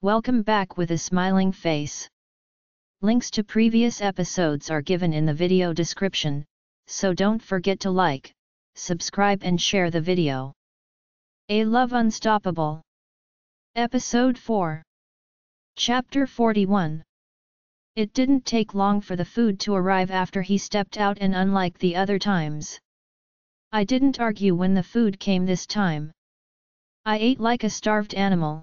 welcome back with a smiling face. Links to previous episodes are given in the video description, so don't forget to like, subscribe and share the video. A Love Unstoppable Episode 4 Chapter 41 It didn't take long for the food to arrive after he stepped out and unlike the other times. I didn't argue when the food came this time. I ate like a starved animal.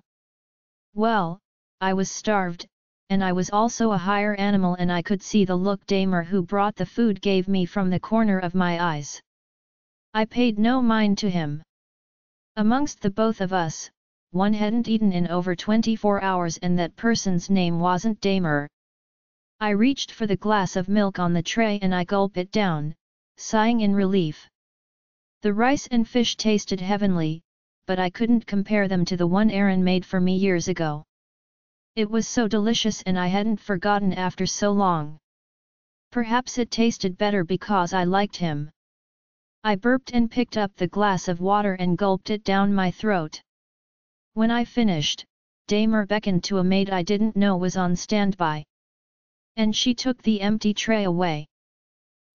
Well, I was starved, and I was also a higher animal and I could see the look Damer who brought the food gave me from the corner of my eyes. I paid no mind to him. Amongst the both of us, one hadn't eaten in over 24 hours and that person's name wasn't Damer. I reached for the glass of milk on the tray and I gulped it down, sighing in relief. The rice and fish tasted heavenly, but I couldn't compare them to the one Aaron made for me years ago. It was so delicious and I hadn't forgotten after so long. Perhaps it tasted better because I liked him. I burped and picked up the glass of water and gulped it down my throat. When I finished, Damer beckoned to a maid I didn't know was on standby. And she took the empty tray away.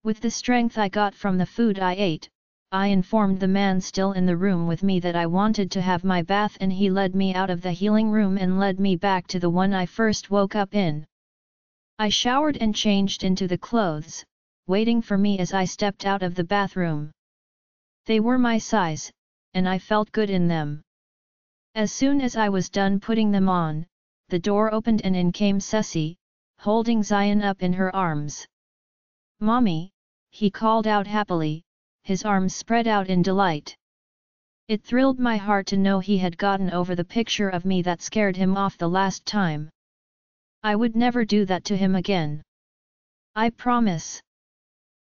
With the strength I got from the food I ate, I informed the man still in the room with me that I wanted to have my bath and he led me out of the healing room and led me back to the one I first woke up in. I showered and changed into the clothes, waiting for me as I stepped out of the bathroom. They were my size, and I felt good in them. As soon as I was done putting them on, the door opened and in came Ceci, holding Zion up in her arms. Mommy, he called out happily, his arms spread out in delight. It thrilled my heart to know he had gotten over the picture of me that scared him off the last time. I would never do that to him again. I promise.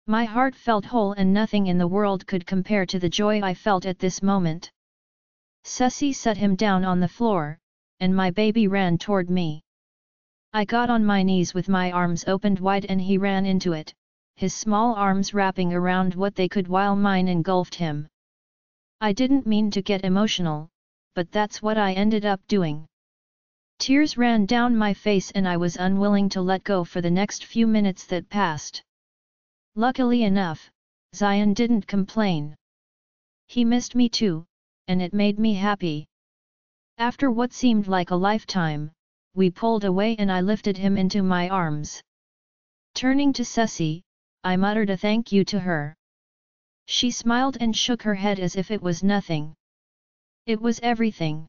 My heart felt whole and nothing in the world could compare to the joy I felt at this moment. Ceci set him down on the floor, and my baby ran toward me. I got on my knees with my arms opened wide and he ran into it, his small arms wrapping around what they could while mine engulfed him. I didn't mean to get emotional, but that's what I ended up doing. Tears ran down my face and I was unwilling to let go for the next few minutes that passed. Luckily enough, Zion didn't complain. He missed me too, and it made me happy. After what seemed like a lifetime, we pulled away and I lifted him into my arms. Turning to Ceci, I muttered a thank you to her. She smiled and shook her head as if it was nothing. It was everything.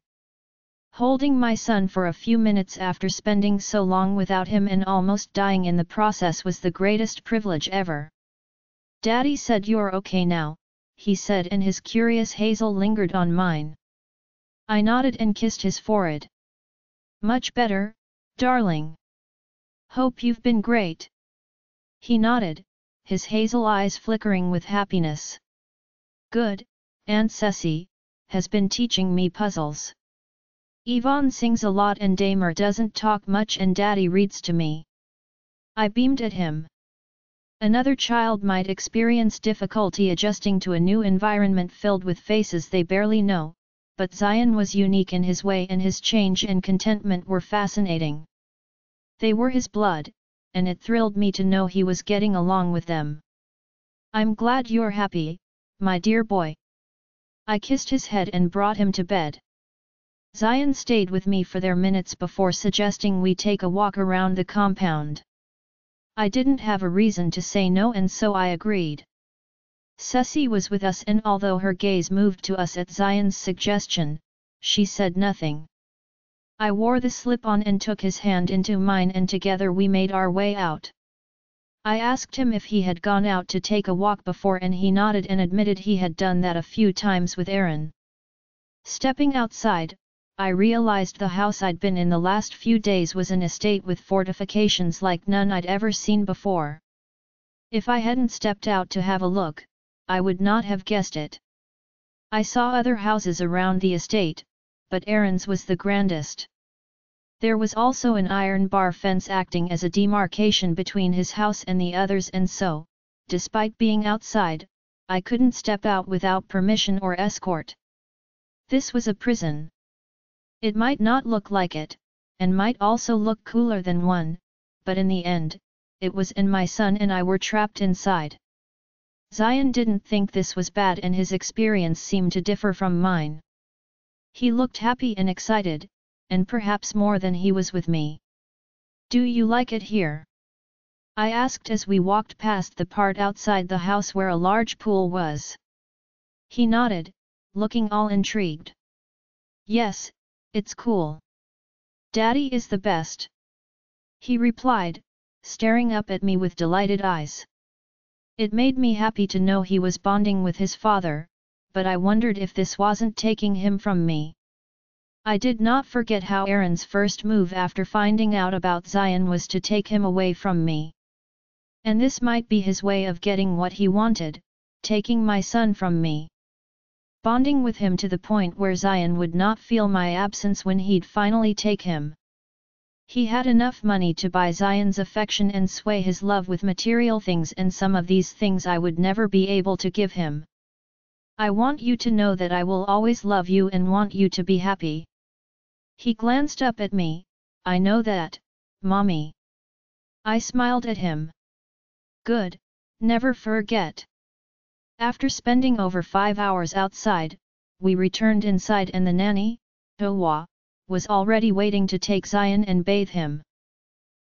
Holding my son for a few minutes after spending so long without him and almost dying in the process was the greatest privilege ever. Daddy said you're okay now, he said and his curious hazel lingered on mine. I nodded and kissed his forehead. Much better, darling. Hope you've been great. He nodded, his hazel eyes flickering with happiness. Good, Aunt Ceci, has been teaching me puzzles. Yvonne sings a lot and Damer doesn't talk much and Daddy reads to me. I beamed at him. Another child might experience difficulty adjusting to a new environment filled with faces they barely know, but Zion was unique in his way and his change and contentment were fascinating. They were his blood, and it thrilled me to know he was getting along with them. I'm glad you're happy, my dear boy. I kissed his head and brought him to bed. Zion stayed with me for their minutes before suggesting we take a walk around the compound. I didn't have a reason to say no and so I agreed. Ceci was with us and although her gaze moved to us at Zion's suggestion, she said nothing. I wore the slip-on and took his hand into mine and together we made our way out. I asked him if he had gone out to take a walk before and he nodded and admitted he had done that a few times with Aaron. Stepping outside, I realized the house I'd been in the last few days was an estate with fortifications like none I'd ever seen before. If I hadn't stepped out to have a look, I would not have guessed it. I saw other houses around the estate, but Aaron's was the grandest. There was also an iron bar fence acting as a demarcation between his house and the others and so, despite being outside, I couldn't step out without permission or escort. This was a prison. It might not look like it, and might also look cooler than one, but in the end, it was and my son and I were trapped inside. Zion didn't think this was bad and his experience seemed to differ from mine. He looked happy and excited, and perhaps more than he was with me. Do you like it here? I asked as we walked past the part outside the house where a large pool was. He nodded, looking all intrigued. Yes, it's cool. Daddy is the best. He replied, staring up at me with delighted eyes. It made me happy to know he was bonding with his father, but I wondered if this wasn't taking him from me. I did not forget how Aaron's first move after finding out about Zion was to take him away from me. And this might be his way of getting what he wanted, taking my son from me. Bonding with him to the point where Zion would not feel my absence when he'd finally take him. He had enough money to buy Zion's affection and sway his love with material things and some of these things I would never be able to give him. I want you to know that I will always love you and want you to be happy. He glanced up at me, I know that, mommy. I smiled at him. Good, never forget. After spending over five hours outside, we returned inside and the nanny, Towa, was already waiting to take Zion and bathe him.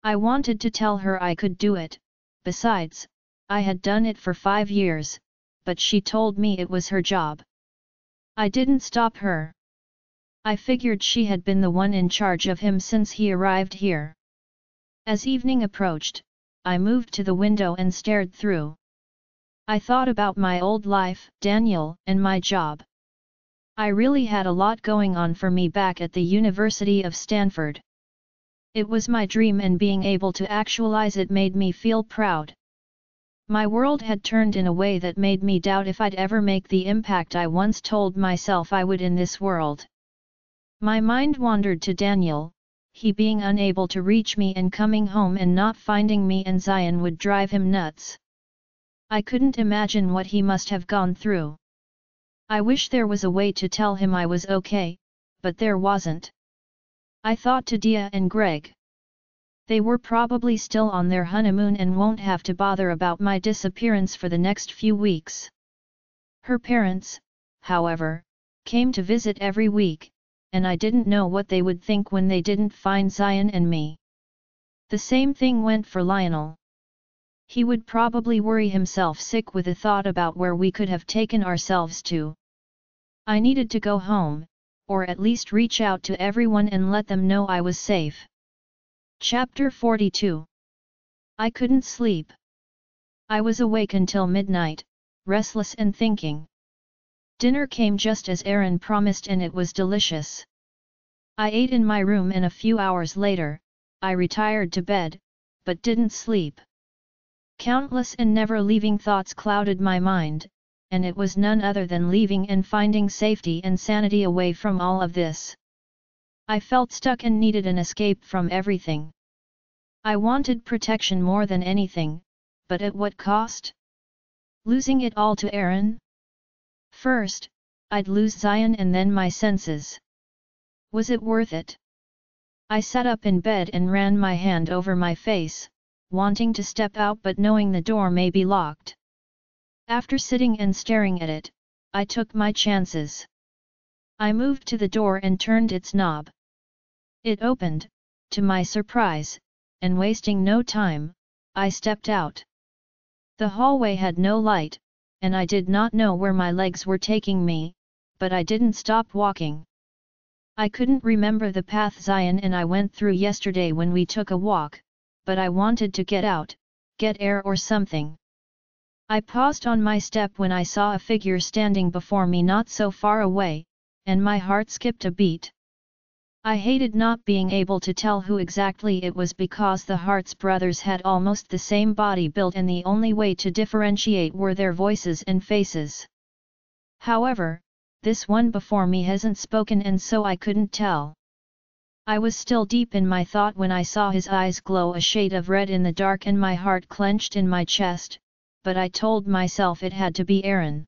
I wanted to tell her I could do it, besides, I had done it for five years, but she told me it was her job. I didn't stop her. I figured she had been the one in charge of him since he arrived here. As evening approached, I moved to the window and stared through. I thought about my old life, Daniel, and my job. I really had a lot going on for me back at the University of Stanford. It was my dream and being able to actualize it made me feel proud. My world had turned in a way that made me doubt if I'd ever make the impact I once told myself I would in this world. My mind wandered to Daniel, he being unable to reach me and coming home and not finding me and Zion would drive him nuts. I couldn't imagine what he must have gone through. I wish there was a way to tell him I was okay, but there wasn't. I thought to Dia and Greg. They were probably still on their honeymoon and won't have to bother about my disappearance for the next few weeks. Her parents, however, came to visit every week, and I didn't know what they would think when they didn't find Zion and me. The same thing went for Lionel. He would probably worry himself sick with a thought about where we could have taken ourselves to. I needed to go home, or at least reach out to everyone and let them know I was safe. Chapter 42 I couldn't sleep. I was awake until midnight, restless and thinking. Dinner came just as Aaron promised and it was delicious. I ate in my room and a few hours later, I retired to bed, but didn't sleep. Countless and never leaving thoughts clouded my mind, and it was none other than leaving and finding safety and sanity away from all of this. I felt stuck and needed an escape from everything. I wanted protection more than anything, but at what cost? Losing it all to Aaron? First, I'd lose Zion and then my senses. Was it worth it? I sat up in bed and ran my hand over my face, wanting to step out but knowing the door may be locked. After sitting and staring at it, I took my chances. I moved to the door and turned its knob. It opened, to my surprise, and wasting no time, I stepped out. The hallway had no light, and I did not know where my legs were taking me, but I didn't stop walking. I couldn't remember the path Zion and I went through yesterday when we took a walk, but I wanted to get out, get air or something. I paused on my step when I saw a figure standing before me not so far away, and my heart skipped a beat. I hated not being able to tell who exactly it was because the Hart's brothers had almost the same body built and the only way to differentiate were their voices and faces. However, this one before me hasn't spoken and so I couldn't tell. I was still deep in my thought when I saw his eyes glow a shade of red in the dark and my heart clenched in my chest, but I told myself it had to be Aaron.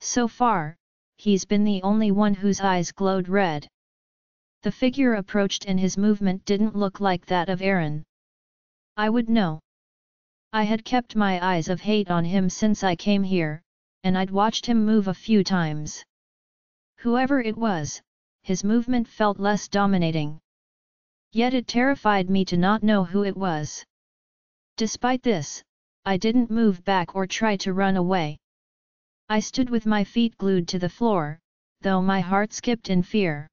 So far, he's been the only one whose eyes glowed red. The figure approached and his movement didn't look like that of Aaron. I would know. I had kept my eyes of hate on him since I came here, and I'd watched him move a few times. Whoever it was, his movement felt less dominating. Yet it terrified me to not know who it was. Despite this, I didn't move back or try to run away. I stood with my feet glued to the floor, though my heart skipped in fear.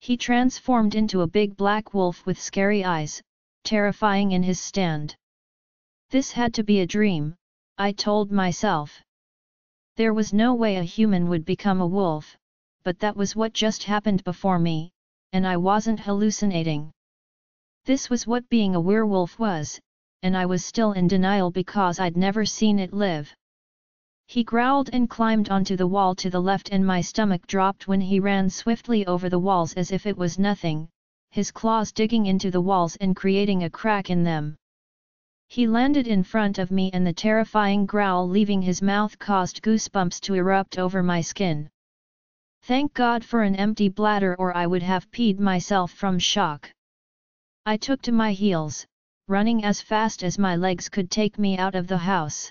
He transformed into a big black wolf with scary eyes, terrifying in his stand. This had to be a dream, I told myself. There was no way a human would become a wolf, but that was what just happened before me, and I wasn't hallucinating. This was what being a werewolf was, and I was still in denial because I'd never seen it live. He growled and climbed onto the wall to the left and my stomach dropped when he ran swiftly over the walls as if it was nothing, his claws digging into the walls and creating a crack in them. He landed in front of me and the terrifying growl leaving his mouth caused goosebumps to erupt over my skin. Thank God for an empty bladder or I would have peed myself from shock. I took to my heels, running as fast as my legs could take me out of the house.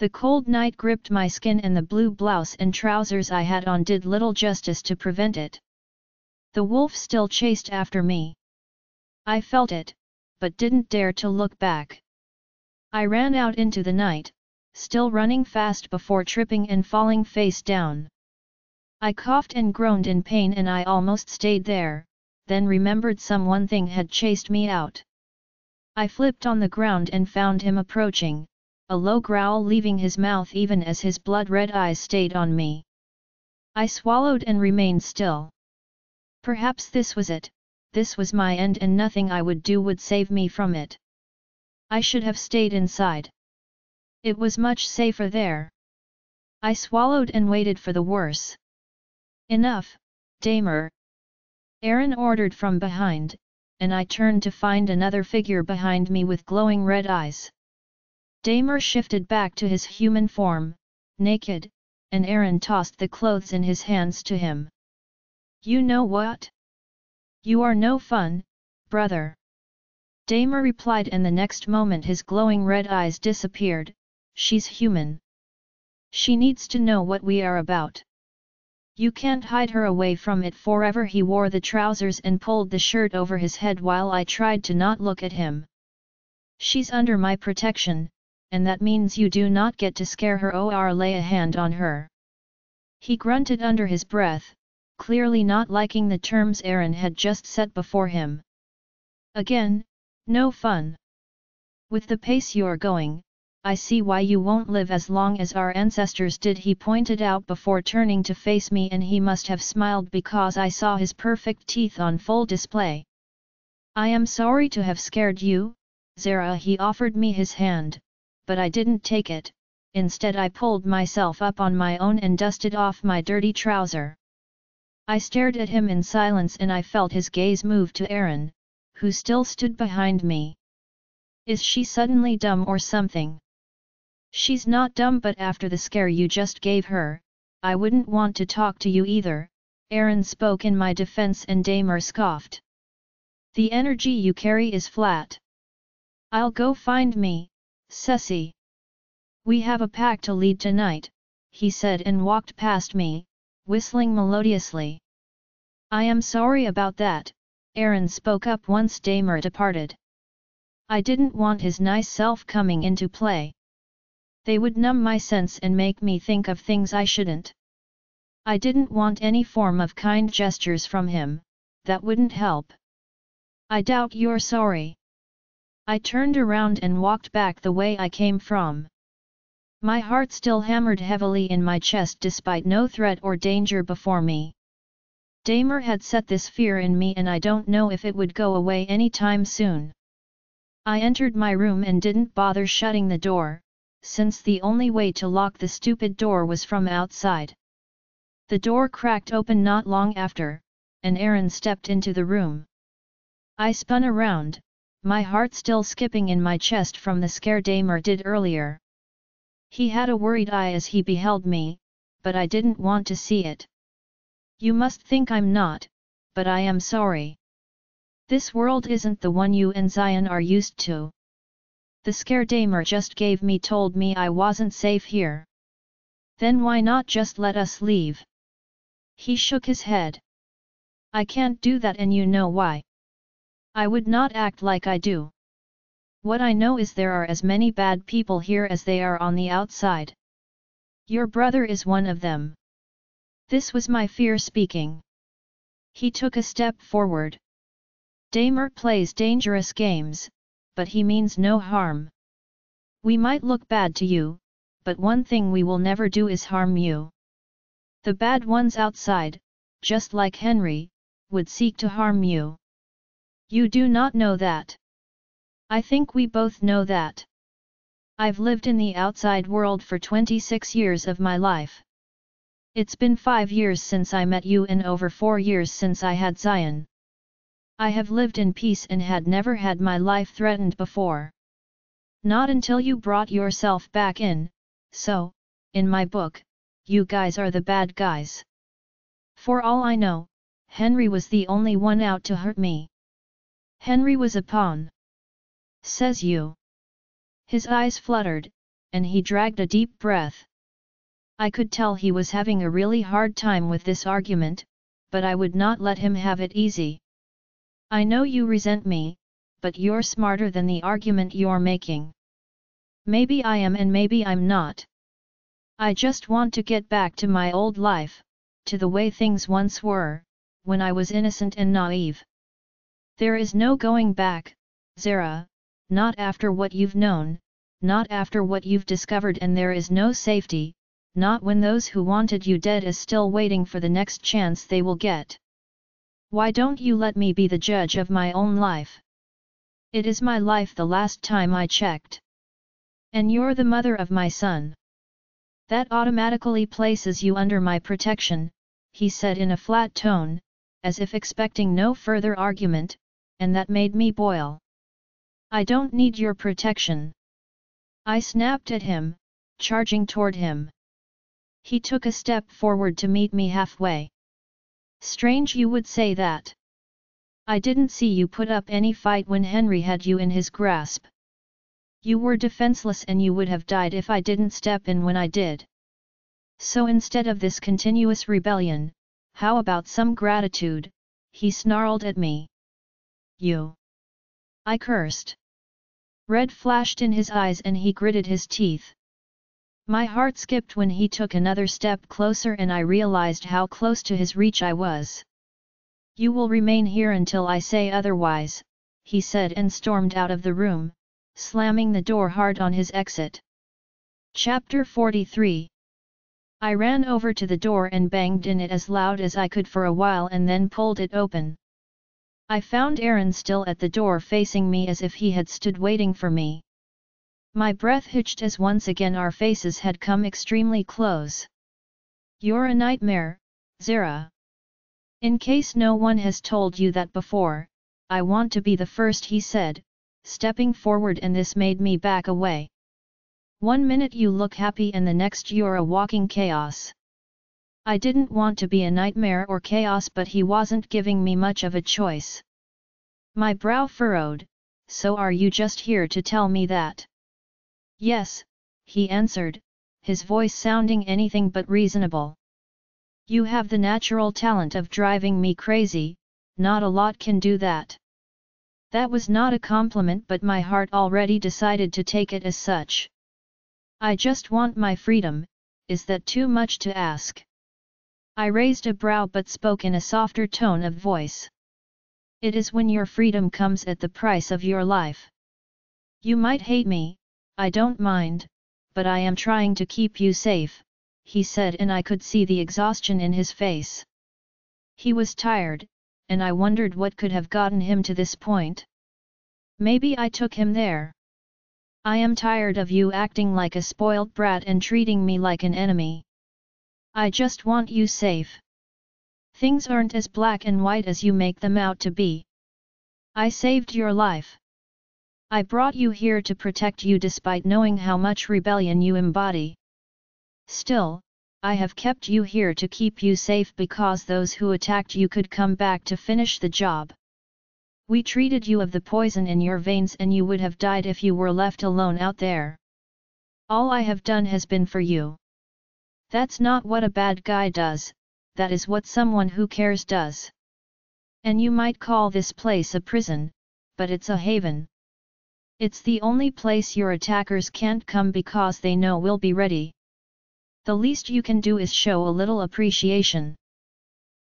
The cold night gripped my skin and the blue blouse and trousers I had on did little justice to prevent it. The wolf still chased after me. I felt it, but didn't dare to look back. I ran out into the night, still running fast before tripping and falling face down. I coughed and groaned in pain and I almost stayed there, then remembered some one thing had chased me out. I flipped on the ground and found him approaching, a low growl leaving his mouth even as his blood-red eyes stayed on me. I swallowed and remained still. Perhaps this was it, this was my end and nothing I would do would save me from it. I should have stayed inside. It was much safer there. I swallowed and waited for the worse. Enough, Damer. Aaron ordered from behind, and I turned to find another figure behind me with glowing red eyes. Damer shifted back to his human form, naked, and Aaron tossed the clothes in his hands to him. You know what? You are no fun, brother. Damer replied and the next moment his glowing red eyes disappeared, she's human. She needs to know what we are about. You can't hide her away from it forever he wore the trousers and pulled the shirt over his head while I tried to not look at him. She's under my protection, and that means you do not get to scare her or lay a hand on her. He grunted under his breath, clearly not liking the terms Aaron had just set before him. Again, no fun. With the pace you're going, I see why you won't live as long as our ancestors did he pointed out before turning to face me and he must have smiled because I saw his perfect teeth on full display. I am sorry to have scared you, Zara he offered me his hand, but I didn't take it, instead I pulled myself up on my own and dusted off my dirty trouser. I stared at him in silence and I felt his gaze move to Aaron, who still stood behind me. Is she suddenly dumb or something? She's not dumb but after the scare you just gave her, I wouldn't want to talk to you either, Aaron spoke in my defense and Damer scoffed. The energy you carry is flat. I'll go find me, Ceci. We have a pack to lead tonight, he said and walked past me, whistling melodiously. I am sorry about that, Aaron spoke up once Damer departed. I didn't want his nice self coming into play. They would numb my sense and make me think of things I shouldn't. I didn't want any form of kind gestures from him, that wouldn't help. I doubt you're sorry. I turned around and walked back the way I came from. My heart still hammered heavily in my chest despite no threat or danger before me. Damer had set this fear in me and I don't know if it would go away any time soon. I entered my room and didn't bother shutting the door, since the only way to lock the stupid door was from outside. The door cracked open not long after, and Aaron stepped into the room. I spun around, my heart still skipping in my chest from the scare Damer did earlier. He had a worried eye as he beheld me, but I didn't want to see it. You must think I'm not, but I am sorry. This world isn't the one you and Zion are used to. The scare Damer just gave me told me I wasn't safe here. Then why not just let us leave? He shook his head. I can't do that and you know why. I would not act like I do. What I know is there are as many bad people here as they are on the outside. Your brother is one of them. This was my fear speaking. He took a step forward. Damer plays dangerous games, but he means no harm. We might look bad to you, but one thing we will never do is harm you. The bad ones outside, just like Henry, would seek to harm you. You do not know that. I think we both know that. I've lived in the outside world for 26 years of my life. It's been five years since I met you and over four years since I had Zion. I have lived in peace and had never had my life threatened before. Not until you brought yourself back in, so, in my book, you guys are the bad guys. For all I know, Henry was the only one out to hurt me. Henry was a pawn. Says you. His eyes fluttered, and he dragged a deep breath. I could tell he was having a really hard time with this argument, but I would not let him have it easy. I know you resent me, but you're smarter than the argument you're making. Maybe I am and maybe I'm not. I just want to get back to my old life, to the way things once were, when I was innocent and naive. There is no going back, Zara, not after what you've known, not after what you've discovered and there is no safety, not when those who wanted you dead is still waiting for the next chance they will get. Why don't you let me be the judge of my own life? It is my life the last time I checked. And you're the mother of my son. That automatically places you under my protection, he said in a flat tone, as if expecting no further argument, and that made me boil. I don't need your protection. I snapped at him, charging toward him. He took a step forward to meet me halfway. Strange you would say that. I didn't see you put up any fight when Henry had you in his grasp. You were defenseless and you would have died if I didn't step in when I did. So instead of this continuous rebellion, how about some gratitude, he snarled at me. You. I cursed. Red flashed in his eyes and he gritted his teeth. My heart skipped when he took another step closer and I realized how close to his reach I was. You will remain here until I say otherwise, he said and stormed out of the room, slamming the door hard on his exit. Chapter 43 I ran over to the door and banged in it as loud as I could for a while and then pulled it open. I found Aaron still at the door facing me as if he had stood waiting for me. My breath hitched as once again our faces had come extremely close. You're a nightmare, Zara. In case no one has told you that before, I want to be the first he said, stepping forward and this made me back away. One minute you look happy and the next you're a walking chaos. I didn't want to be a nightmare or chaos but he wasn't giving me much of a choice. My brow furrowed, so are you just here to tell me that? Yes, he answered, his voice sounding anything but reasonable. You have the natural talent of driving me crazy, not a lot can do that. That was not a compliment but my heart already decided to take it as such. I just want my freedom, is that too much to ask? I raised a brow but spoke in a softer tone of voice. It is when your freedom comes at the price of your life. You might hate me, I don't mind, but I am trying to keep you safe, he said and I could see the exhaustion in his face. He was tired, and I wondered what could have gotten him to this point. Maybe I took him there. I am tired of you acting like a spoiled brat and treating me like an enemy. I just want you safe. Things aren't as black and white as you make them out to be. I saved your life. I brought you here to protect you despite knowing how much rebellion you embody. Still, I have kept you here to keep you safe because those who attacked you could come back to finish the job. We treated you of the poison in your veins and you would have died if you were left alone out there. All I have done has been for you. That's not what a bad guy does, that is what someone who cares does. And you might call this place a prison, but it's a haven. It's the only place your attackers can't come because they know we'll be ready. The least you can do is show a little appreciation.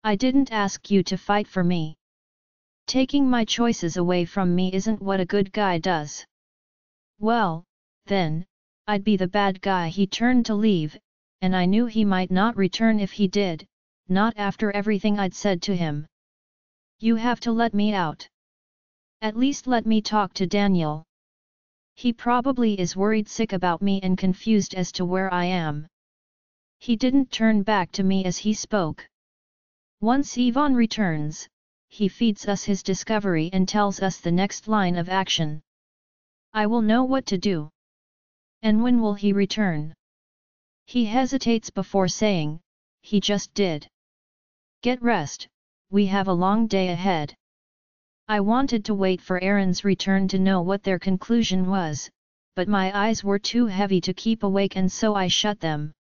I didn't ask you to fight for me. Taking my choices away from me isn't what a good guy does. Well, then, I'd be the bad guy he turned to leave, and I knew he might not return if he did, not after everything I'd said to him. You have to let me out. At least let me talk to Daniel. He probably is worried sick about me and confused as to where I am. He didn't turn back to me as he spoke. Once Ivan returns, he feeds us his discovery and tells us the next line of action. I will know what to do. And when will he return? He hesitates before saying, he just did. Get rest, we have a long day ahead. I wanted to wait for Aaron's return to know what their conclusion was, but my eyes were too heavy to keep awake and so I shut them.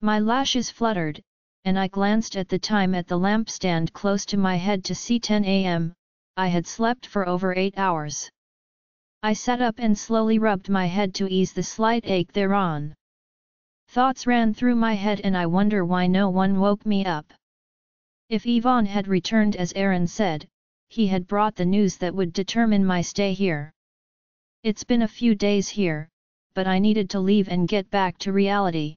My lashes fluttered, and I glanced at the time at the lampstand close to my head to see 10 am, I had slept for over 8 hours. I sat up and slowly rubbed my head to ease the slight ache thereon. Thoughts ran through my head and I wonder why no one woke me up. If Ivan had returned as Aaron said, he had brought the news that would determine my stay here. It's been a few days here, but I needed to leave and get back to reality.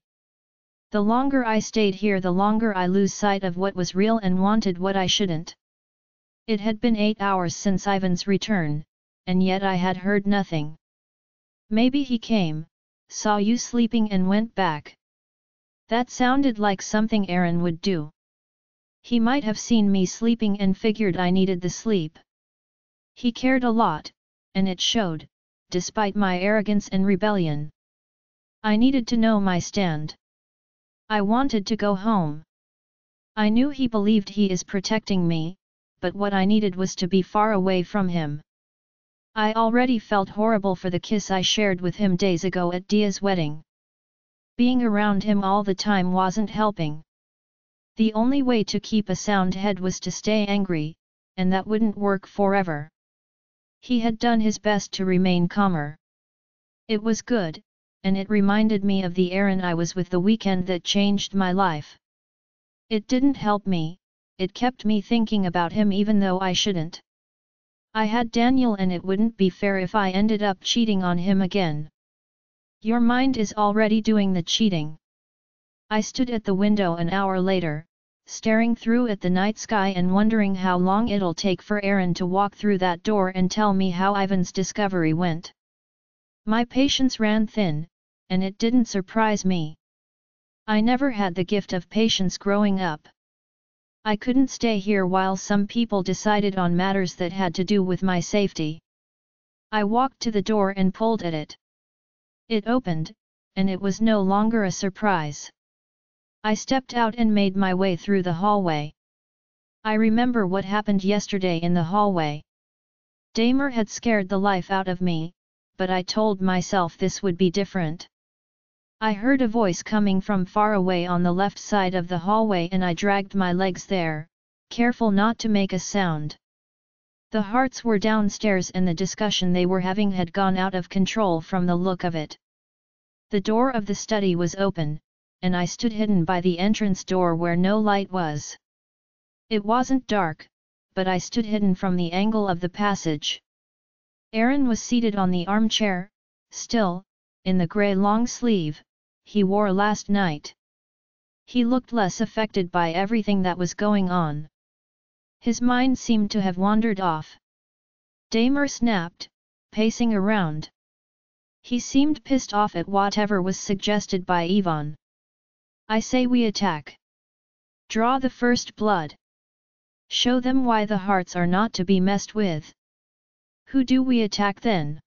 The longer I stayed here the longer I lose sight of what was real and wanted what I shouldn't. It had been eight hours since Ivan's return, and yet I had heard nothing. Maybe he came, saw you sleeping and went back. That sounded like something Aaron would do. He might have seen me sleeping and figured I needed the sleep. He cared a lot, and it showed, despite my arrogance and rebellion. I needed to know my stand. I wanted to go home. I knew he believed he is protecting me, but what I needed was to be far away from him. I already felt horrible for the kiss I shared with him days ago at Dia's wedding. Being around him all the time wasn't helping. The only way to keep a sound head was to stay angry, and that wouldn't work forever. He had done his best to remain calmer. It was good, and it reminded me of the Aaron I was with the weekend that changed my life. It didn't help me, it kept me thinking about him even though I shouldn't. I had Daniel and it wouldn't be fair if I ended up cheating on him again. Your mind is already doing the cheating. I stood at the window an hour later, staring through at the night sky and wondering how long it'll take for Aaron to walk through that door and tell me how Ivan's discovery went. My patience ran thin, and it didn't surprise me. I never had the gift of patience growing up. I couldn't stay here while some people decided on matters that had to do with my safety. I walked to the door and pulled at it. It opened, and it was no longer a surprise. I stepped out and made my way through the hallway. I remember what happened yesterday in the hallway. Damer had scared the life out of me, but I told myself this would be different. I heard a voice coming from far away on the left side of the hallway and I dragged my legs there, careful not to make a sound. The Harts were downstairs and the discussion they were having had gone out of control from the look of it. The door of the study was open, and I stood hidden by the entrance door where no light was. It wasn't dark, but I stood hidden from the angle of the passage. Aaron was seated on the armchair, still, in the grey long sleeve, he wore last night. He looked less affected by everything that was going on. His mind seemed to have wandered off. Damer snapped, pacing around. He seemed pissed off at whatever was suggested by Ivan. I say we attack. Draw the first blood. Show them why the Harts are not to be messed with. Who do we attack then?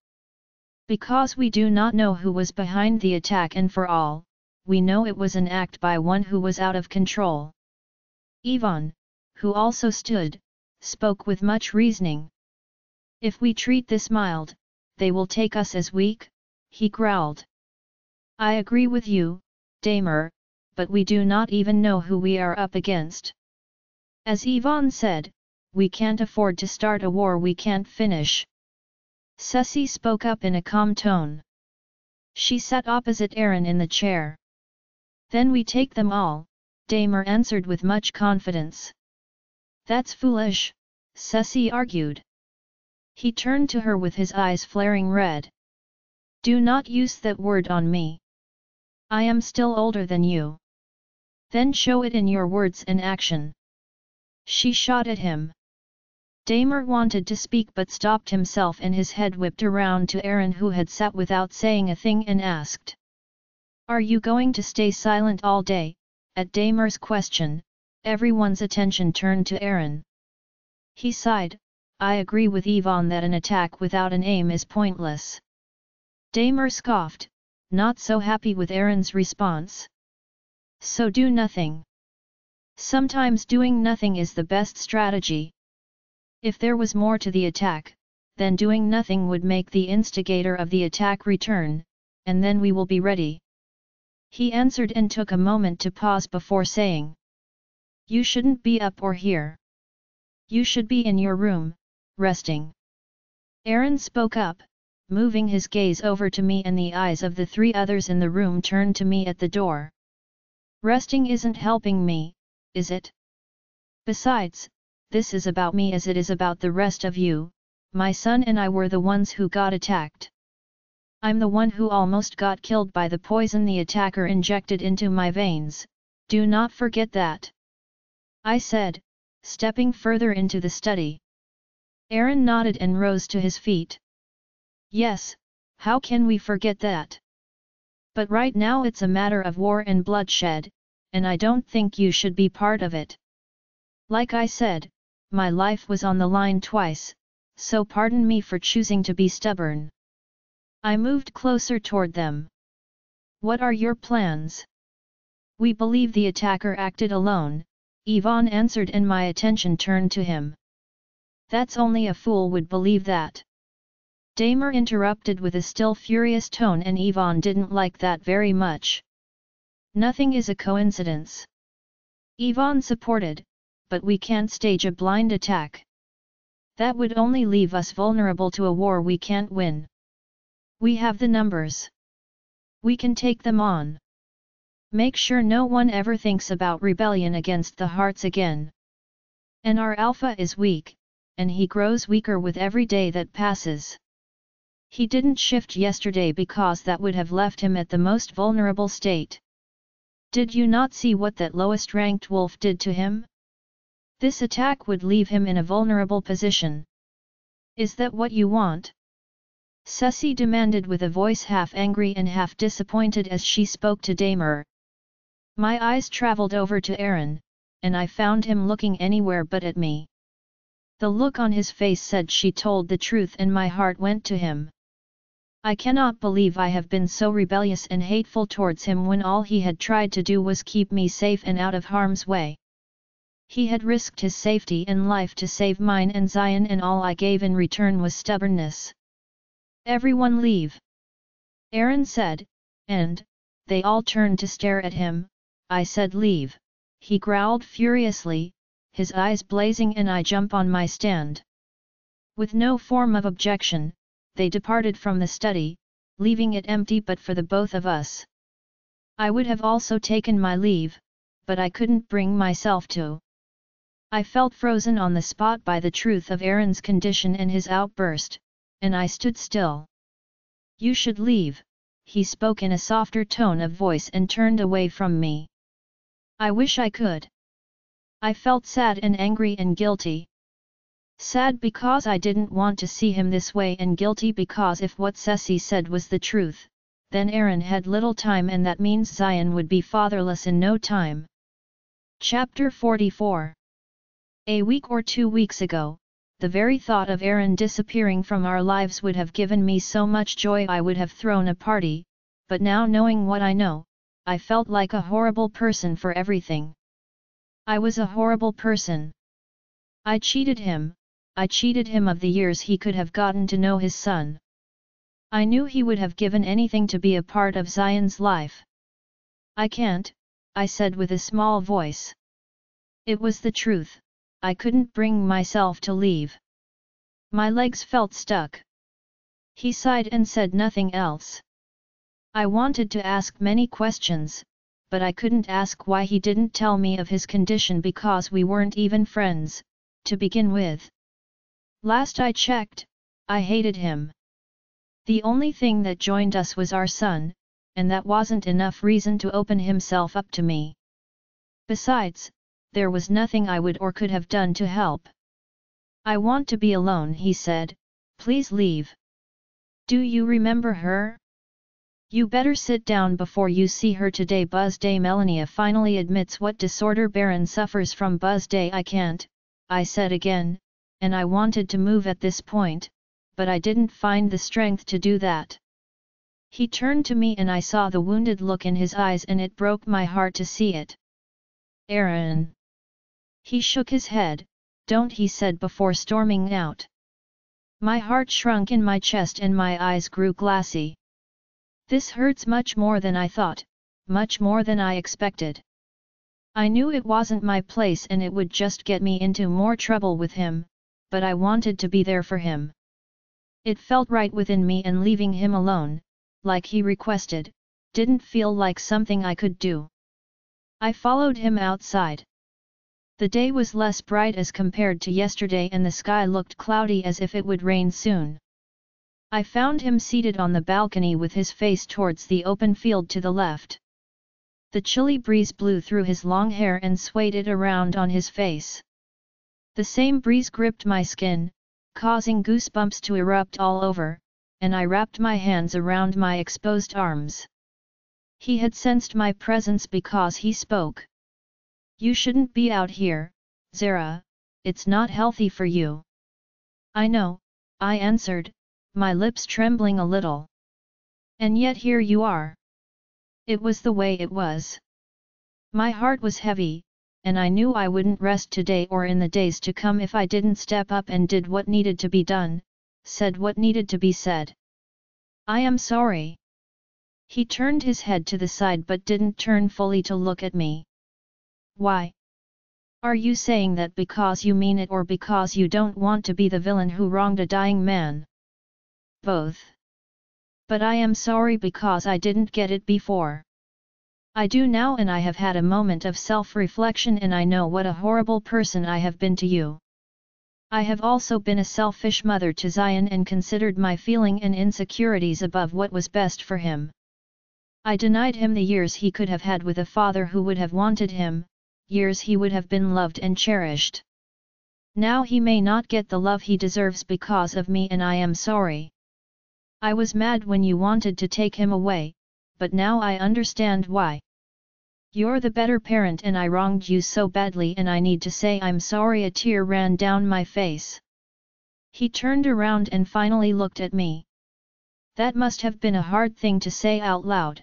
Because we do not know who was behind the attack and for all, we know it was an act by one who was out of control. Ivan, who also stood, spoke with much reasoning. If we treat this mild, they will take us as weak, he growled. I agree with you, Damer, but we do not even know who we are up against. As Ivan said, we can't afford to start a war we can't finish. Ceci spoke up in a calm tone. She sat opposite Aaron in the chair. Then we take them all, Damer answered with much confidence. That's foolish, Ceci argued. He turned to her with his eyes flaring red. Do not use that word on me. I am still older than you. Then show it in your words and action. She shot at him. Damer wanted to speak but stopped himself and his head whipped around to Aaron who had sat without saying a thing and asked. Are you going to stay silent all day? At Damer's question, everyone's attention turned to Aaron. He sighed, I agree with Ivan that an attack without an aim is pointless. Damer scoffed, not so happy with Aaron's response. So do nothing. Sometimes doing nothing is the best strategy. If there was more to the attack, then doing nothing would make the instigator of the attack return, and then we will be ready. He answered and took a moment to pause before saying. You shouldn't be up or here. You should be in your room, resting. Aaron spoke up, moving his gaze over to me and the eyes of the three others in the room turned to me at the door. Resting isn't helping me, is it? Besides, this is about me as it is about the rest of you, my son and I were the ones who got attacked. I'm the one who almost got killed by the poison the attacker injected into my veins, do not forget that. I said, stepping further into the study. Aaron nodded and rose to his feet. Yes, how can we forget that? But right now it's a matter of war and bloodshed, and I don't think you should be part of it. Like I said, my life was on the line twice, so pardon me for choosing to be stubborn. I moved closer toward them. What are your plans? We believe the attacker acted alone, Ivan answered and my attention turned to him. That's only a fool would believe that. Damer interrupted with a still furious tone and Ivan didn't like that very much. Nothing is a coincidence. Ivan supported, but we can't stage a blind attack. That would only leave us vulnerable to a war we can't win. We have the numbers. We can take them on. Make sure no one ever thinks about rebellion against the Harts again. And our alpha is weak, and he grows weaker with every day that passes. He didn't shift yesterday because that would have left him at the most vulnerable state. Did you not see what that lowest ranked wolf did to him? This attack would leave him in a vulnerable position. Is that what you want? Ceci demanded with a voice half angry and half disappointed as she spoke to Damer. My eyes travelled over to Aaron, and I found him looking anywhere but at me. The look on his face said she told the truth and my heart went to him. I cannot believe I have been so rebellious and hateful towards him when all he had tried to do was keep me safe and out of harm's way. He had risked his safety and life to save mine and Zion and all I gave in return was stubbornness. Everyone leave. Aaron said, and, they all turned to stare at him, I said leave, he growled furiously, his eyes blazing and I jump on my stand. With no form of objection, they departed from the study, leaving it empty but for the both of us. I would have also taken my leave, but I couldn't bring myself to. I felt frozen on the spot by the truth of Aaron's condition and his outburst, and I stood still. You should leave, he spoke in a softer tone of voice and turned away from me. I wish I could. I felt sad and angry and guilty. Sad because I didn't want to see him this way and guilty because if what Ceci said was the truth, then Aaron had little time and that means Zion would be fatherless in no time. Chapter 44 A week or two weeks ago, the very thought of Aaron disappearing from our lives would have given me so much joy I would have thrown a party, but now knowing what I know, I felt like a horrible person for everything. I was a horrible person. I cheated him, I cheated him of the years he could have gotten to know his son. I knew he would have given anything to be a part of Zion's life. I can't, I said with a small voice. It was the truth, I couldn't bring myself to leave. My legs felt stuck. He sighed and said nothing else. I wanted to ask many questions, but I couldn't ask why he didn't tell me of his condition because we weren't even friends, to begin with. Last I checked, I hated him. The only thing that joined us was our son, and that wasn't enough reason to open himself up to me. Besides, there was nothing I would or could have done to help. I want to be alone he said, please leave. Do you remember her? You better sit down before you see her today Buzz Day Melania finally admits what disorder Barron suffers from Buzz Day I can't, I said again, and I wanted to move at this point, but I didn't find the strength to do that. He turned to me and I saw the wounded look in his eyes and it broke my heart to see it. Aaron. He shook his head, don't he said before storming out. My heart shrunk in my chest and my eyes grew glassy. This hurts much more than I thought, much more than I expected. I knew it wasn't my place and it would just get me into more trouble with him, but I wanted to be there for him. It felt right within me and leaving him alone, like he requested, didn't feel like something I could do. I followed him outside. The day was less bright as compared to yesterday and the sky looked cloudy as if it would rain soon. I found him seated on the balcony with his face towards the open field to the left. The chilly breeze blew through his long hair and swayed it around on his face. The same breeze gripped my skin, causing goosebumps to erupt all over, and I wrapped my hands around my exposed arms. He had sensed my presence because he spoke. You shouldn't be out here, Zara, it's not healthy for you. I know, I answered, my lips trembling a little. And yet here you are. It was the way it was. My heart was heavy, and I knew I wouldn't rest today or in the days to come if I didn't step up and did what needed to be done, said what needed to be said. I am sorry. He turned his head to the side but didn't turn fully to look at me. Why? Are you saying that because you mean it or because you don't want to be the villain who wronged a dying man? Both. But I am sorry because I didn't get it before. I do now and I have had a moment of self-reflection and I know what a horrible person I have been to you. I have also been a selfish mother to Zion and considered my feeling and insecurities above what was best for him. I denied him the years he could have had with a father who would have wanted him, years he would have been loved and cherished. Now he may not get the love he deserves because of me and I am sorry. I was mad when you wanted to take him away, but now I understand why. You're the better parent and I wronged you so badly and I need to say I'm sorry a tear ran down my face. He turned around and finally looked at me. That must have been a hard thing to say out loud.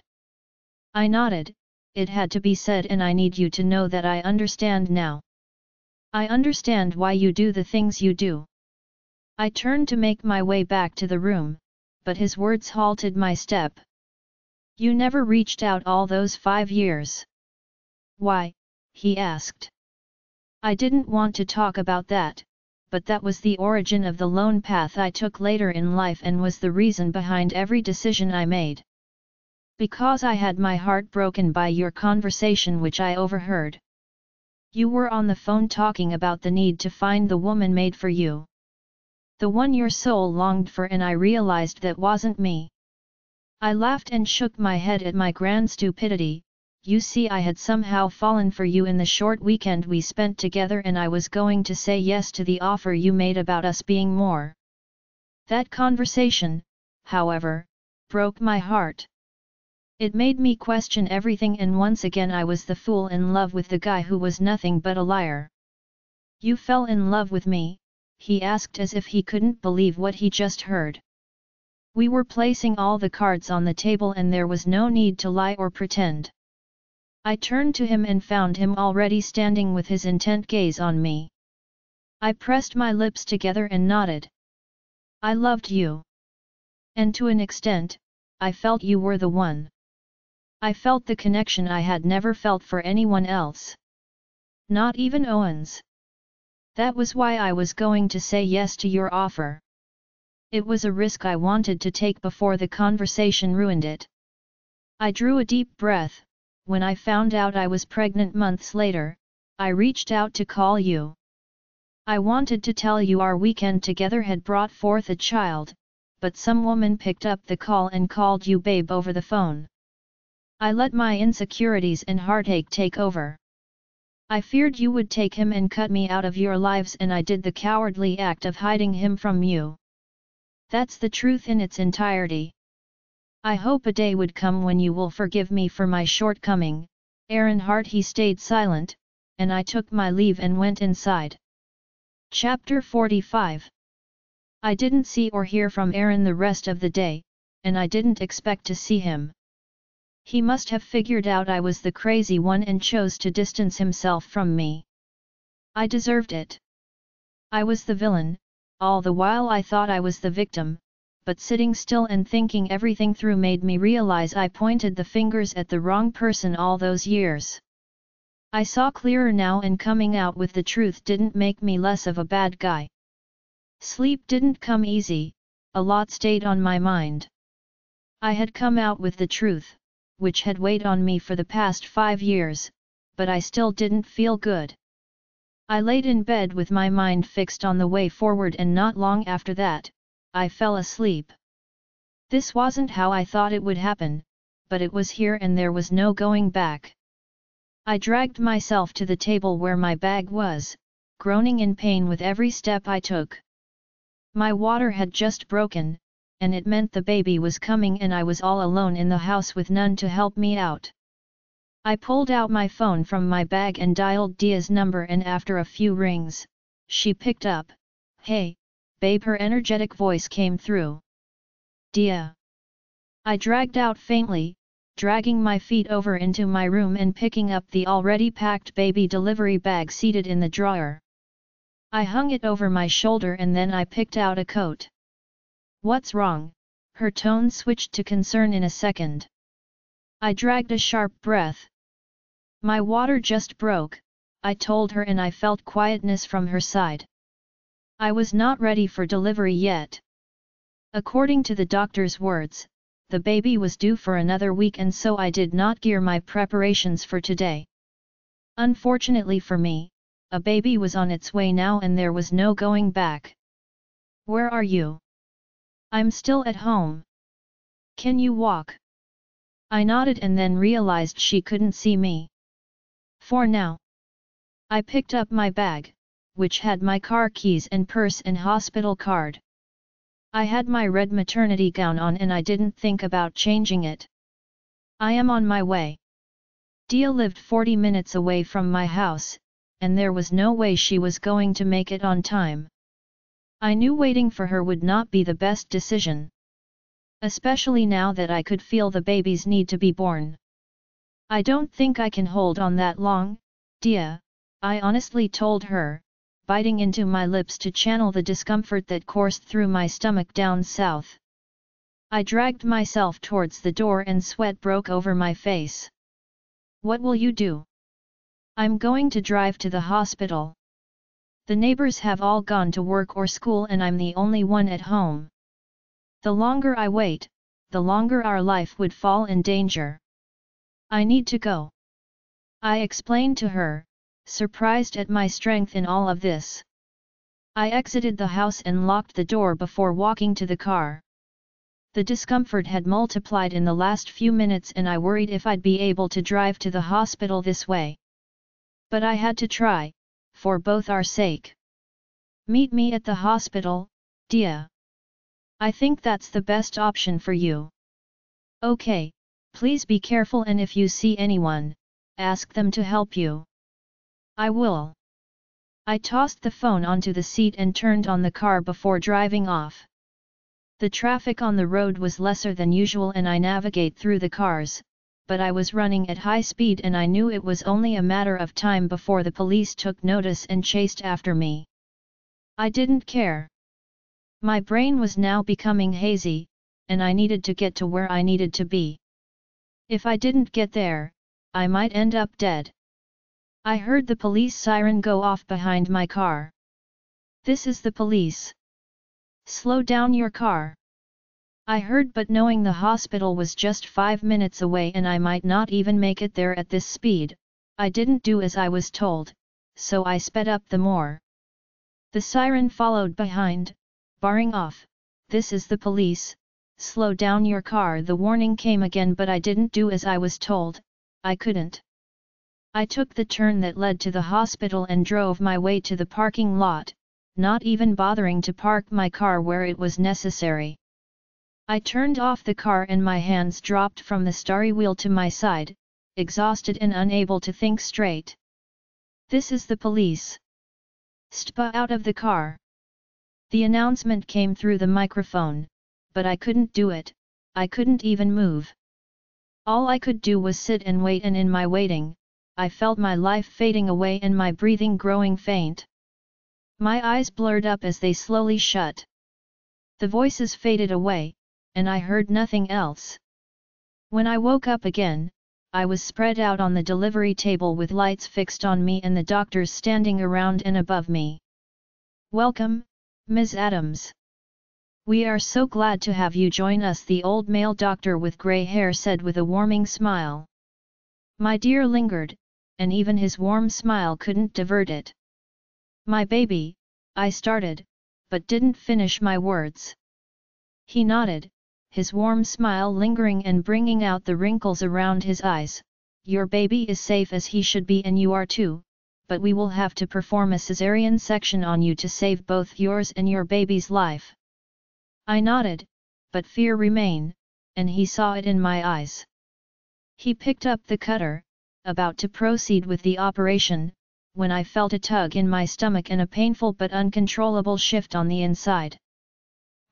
I nodded, it had to be said and I need you to know that I understand now. I understand why you do the things you do. I turned to make my way back to the room, but his words halted my step. You never reached out all those five years. Why? he asked. I didn't want to talk about that, but that was the origin of the lone path I took later in life and was the reason behind every decision I made. Because I had my heart broken by your conversation which I overheard. You were on the phone talking about the need to find the woman made for you the one your soul longed for and I realized that wasn't me. I laughed and shook my head at my grand stupidity, you see I had somehow fallen for you in the short weekend we spent together and I was going to say yes to the offer you made about us being more. That conversation, however, broke my heart. It made me question everything and once again I was the fool in love with the guy who was nothing but a liar. You fell in love with me, he asked as if he couldn't believe what he just heard. We were placing all the cards on the table and there was no need to lie or pretend. I turned to him and found him already standing with his intent gaze on me. I pressed my lips together and nodded. I loved you. And to an extent, I felt you were the one. I felt the connection I had never felt for anyone else. Not even Owens. That was why I was going to say yes to your offer. It was a risk I wanted to take before the conversation ruined it. I drew a deep breath, when I found out I was pregnant months later, I reached out to call you. I wanted to tell you our weekend together had brought forth a child, but some woman picked up the call and called you babe over the phone. I let my insecurities and heartache take over. I feared you would take him and cut me out of your lives and I did the cowardly act of hiding him from you. That's the truth in its entirety. I hope a day would come when you will forgive me for my shortcoming, Aaron Hart he stayed silent, and I took my leave and went inside. Chapter 45 I didn't see or hear from Aaron the rest of the day, and I didn't expect to see him. He must have figured out I was the crazy one and chose to distance himself from me. I deserved it. I was the villain, all the while I thought I was the victim, but sitting still and thinking everything through made me realize I pointed the fingers at the wrong person all those years. I saw clearer now and coming out with the truth didn't make me less of a bad guy. Sleep didn't come easy, a lot stayed on my mind. I had come out with the truth, which had weighed on me for the past five years, but I still didn't feel good. I laid in bed with my mind fixed on the way forward and not long after that, I fell asleep. This wasn't how I thought it would happen, but it was here and there was no going back. I dragged myself to the table where my bag was, groaning in pain with every step I took. My water had just broken, and it meant the baby was coming and I was all alone in the house with none to help me out. I pulled out my phone from my bag and dialed Dia's number and after a few rings, she picked up, Hey, babe her energetic voice came through. Dia. I dragged out faintly, dragging my feet over into my room and picking up the already packed baby delivery bag seated in the drawer. I hung it over my shoulder and then I picked out a coat. What's wrong? Her tone switched to concern in a second. I dragged a sharp breath. My water just broke, I told her and I felt quietness from her side. I was not ready for delivery yet. According to the doctor's words, the baby was due for another week and so I did not gear my preparations for today. Unfortunately for me, a baby was on its way now and there was no going back. Where are you? I'm still at home. Can you walk? I nodded and then realized she couldn't see me. For now. I picked up my bag, which had my car keys and purse and hospital card. I had my red maternity gown on and I didn't think about changing it. I am on my way. Dia lived 40 minutes away from my house, and there was no way she was going to make it on time. I knew waiting for her would not be the best decision. Especially now that I could feel the baby's need to be born. I don't think I can hold on that long, Dia, I honestly told her, biting into my lips to channel the discomfort that coursed through my stomach down south. I dragged myself towards the door and sweat broke over my face. What will you do? I'm going to drive to the hospital. The neighbors have all gone to work or school and I'm the only one at home. The longer I wait, the longer our life would fall in danger. I need to go. I explained to her, surprised at my strength in all of this. I exited the house and locked the door before walking to the car. The discomfort had multiplied in the last few minutes and I worried if I'd be able to drive to the hospital this way. But I had to try, for both our sake. Meet me at the hospital, Dia. I think that's the best option for you. Okay, please be careful and if you see anyone, ask them to help you. I will. I tossed the phone onto the seat and turned on the car before driving off. The traffic on the road was lesser than usual and I navigate through the cars, but I was running at high speed and I knew it was only a matter of time before the police took notice and chased after me. I didn't care. My brain was now becoming hazy, and I needed to get to where I needed to be. If I didn't get there, I might end up dead. I heard the police siren go off behind my car. This is the police. Slow down your car. I heard but knowing the hospital was just five minutes away and I might not even make it there at this speed, I didn't do as I was told, so I sped up the more. The siren followed behind, barring off, this is the police, slow down your car the warning came again but I didn't do as I was told, I couldn't. I took the turn that led to the hospital and drove my way to the parking lot, not even bothering to park my car where it was necessary. I turned off the car and my hands dropped from the starry wheel to my side, exhausted and unable to think straight. This is the police. Step out of the car. The announcement came through the microphone, but I couldn't do it, I couldn't even move. All I could do was sit and wait and in my waiting, I felt my life fading away and my breathing growing faint. My eyes blurred up as they slowly shut. The voices faded away, and I heard nothing else. When I woke up again, I was spread out on the delivery table with lights fixed on me and the doctors standing around and above me. Welcome, Ms. Adams. We are so glad to have you join us the old male doctor with grey hair said with a warming smile. My dear lingered, and even his warm smile couldn't divert it. My baby, I started, but didn't finish my words. He nodded, his warm smile lingering and bringing out the wrinkles around his eyes, your baby is safe as he should be and you are too, but we will have to perform a caesarean section on you to save both yours and your baby's life. I nodded, but fear remained, and he saw it in my eyes. He picked up the cutter, about to proceed with the operation, when I felt a tug in my stomach and a painful but uncontrollable shift on the inside.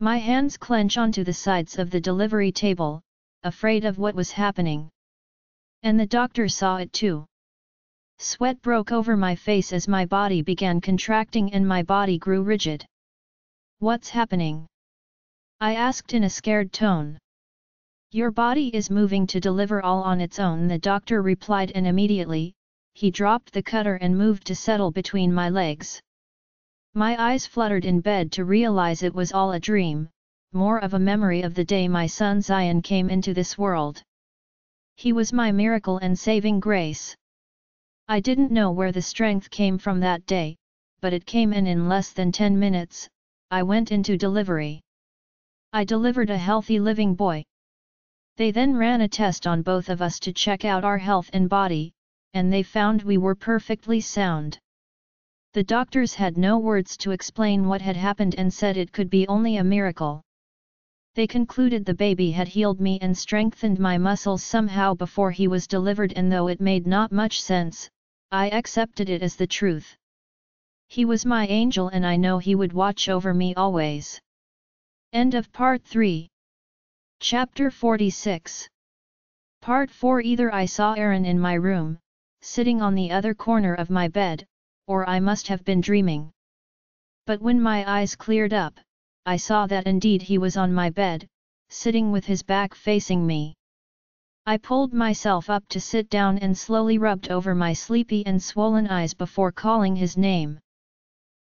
My hands clench onto the sides of the delivery table, afraid of what was happening. And the doctor saw it too. Sweat broke over my face as my body began contracting and my body grew rigid. What's happening? I asked in a scared tone. Your body is moving to deliver all on its own the doctor replied and immediately, he dropped the cutter and moved to settle between my legs. My eyes fluttered in bed to realize it was all a dream, more of a memory of the day my son Zion came into this world. He was my miracle and saving grace. I didn't know where the strength came from that day, but it came in in less than 10 minutes, I went into delivery. I delivered a healthy living boy. They then ran a test on both of us to check out our health and body, and they found we were perfectly sound. The doctors had no words to explain what had happened and said it could be only a miracle. They concluded the baby had healed me and strengthened my muscles somehow before he was delivered and though it made not much sense, I accepted it as the truth. He was my angel and I know he would watch over me always. End of Part 3 Chapter 46 Part 4 Either I saw Aaron in my room, sitting on the other corner of my bed, or I must have been dreaming. But when my eyes cleared up, I saw that indeed he was on my bed, sitting with his back facing me. I pulled myself up to sit down and slowly rubbed over my sleepy and swollen eyes before calling his name.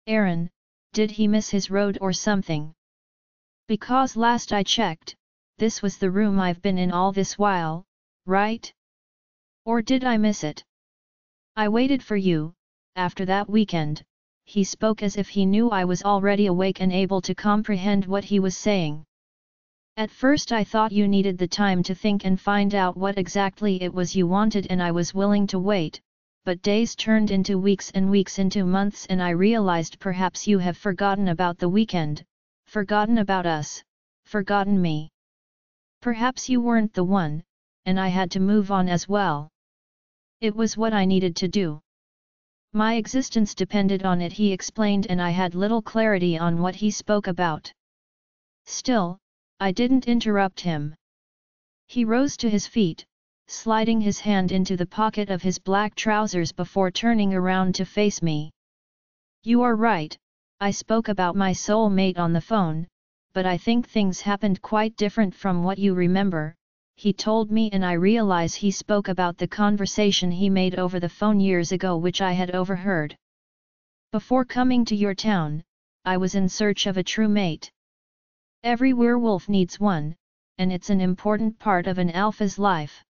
Aaron, did he miss his road or something? Because last I checked, this was the room I've been in all this while, right? Or did I miss it? I waited for you, after that weekend, he spoke as if he knew I was already awake and able to comprehend what he was saying. At first I thought you needed the time to think and find out what exactly it was you wanted and I was willing to wait, but days turned into weeks and weeks into months and I realized perhaps you have forgotten about the weekend, forgotten about us, forgotten me. Perhaps you weren't the one, and I had to move on as well. It was what I needed to do. My existence depended on it he explained and I had little clarity on what he spoke about. Still, I didn't interrupt him. He rose to his feet, sliding his hand into the pocket of his black trousers before turning around to face me. You are right, I spoke about my soul mate on the phone, but I think things happened quite different from what you remember, he told me and I realize he spoke about the conversation he made over the phone years ago which I had overheard. Before coming to your town, I was in search of a true mate. Every werewolf needs one, and it's an important part of an alpha's life.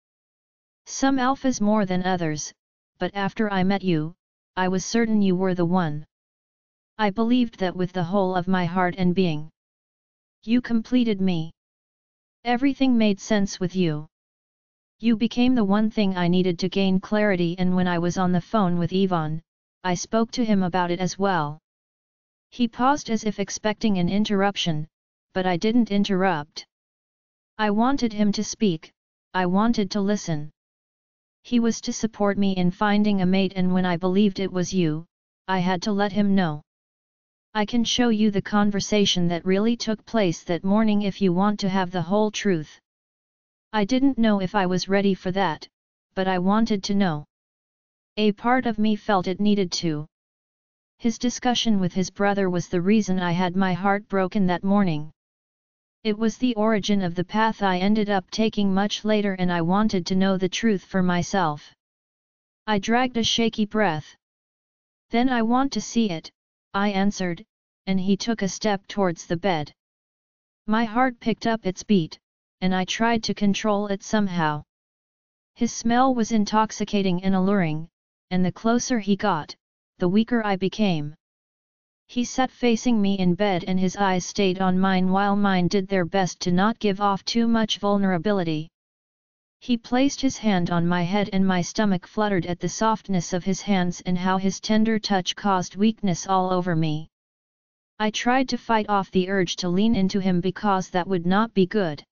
Some alphas more than others, but after I met you, I was certain you were the one. I believed that with the whole of my heart and being. You completed me. Everything made sense with you. You became the one thing I needed to gain clarity and when I was on the phone with Ivan, I spoke to him about it as well. He paused as if expecting an interruption, but I didn't interrupt. I wanted him to speak, I wanted to listen. He was to support me in finding a mate and when I believed it was you, I had to let him know. I can show you the conversation that really took place that morning if you want to have the whole truth. I didn't know if I was ready for that, but I wanted to know. A part of me felt it needed to. His discussion with his brother was the reason I had my heart broken that morning. It was the origin of the path I ended up taking much later and I wanted to know the truth for myself. I dragged a shaky breath. Then I want to see it, I answered, and he took a step towards the bed. My heart picked up its beat, and I tried to control it somehow. His smell was intoxicating and alluring, and the closer he got, the weaker I became. He sat facing me in bed and his eyes stayed on mine while mine did their best to not give off too much vulnerability. He placed his hand on my head and my stomach fluttered at the softness of his hands and how his tender touch caused weakness all over me. I tried to fight off the urge to lean into him because that would not be good.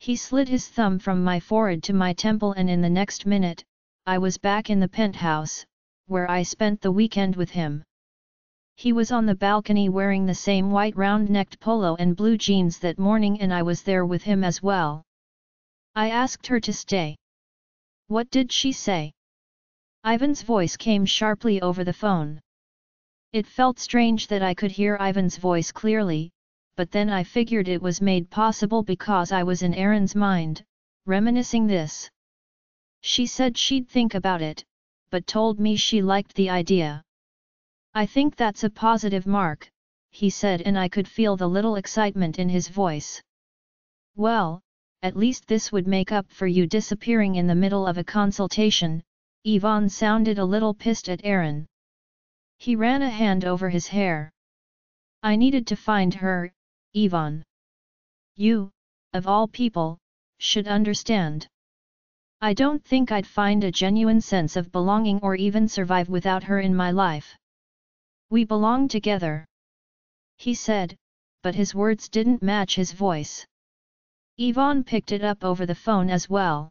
He slid his thumb from my forehead to my temple and in the next minute, I was back in the penthouse, where I spent the weekend with him. He was on the balcony wearing the same white round-necked polo and blue jeans that morning and I was there with him as well. I asked her to stay. What did she say? Ivan's voice came sharply over the phone. It felt strange that I could hear Ivan's voice clearly, but then I figured it was made possible because I was in Aaron's mind, reminiscing this. She said she'd think about it, but told me she liked the idea. I think that's a positive mark, he said and I could feel the little excitement in his voice. Well, at least this would make up for you disappearing in the middle of a consultation, Ivan sounded a little pissed at Aaron. He ran a hand over his hair. I needed to find her, Ivan. You, of all people, should understand. I don't think I'd find a genuine sense of belonging or even survive without her in my life. We belong together. He said, but his words didn't match his voice. Ivan picked it up over the phone as well.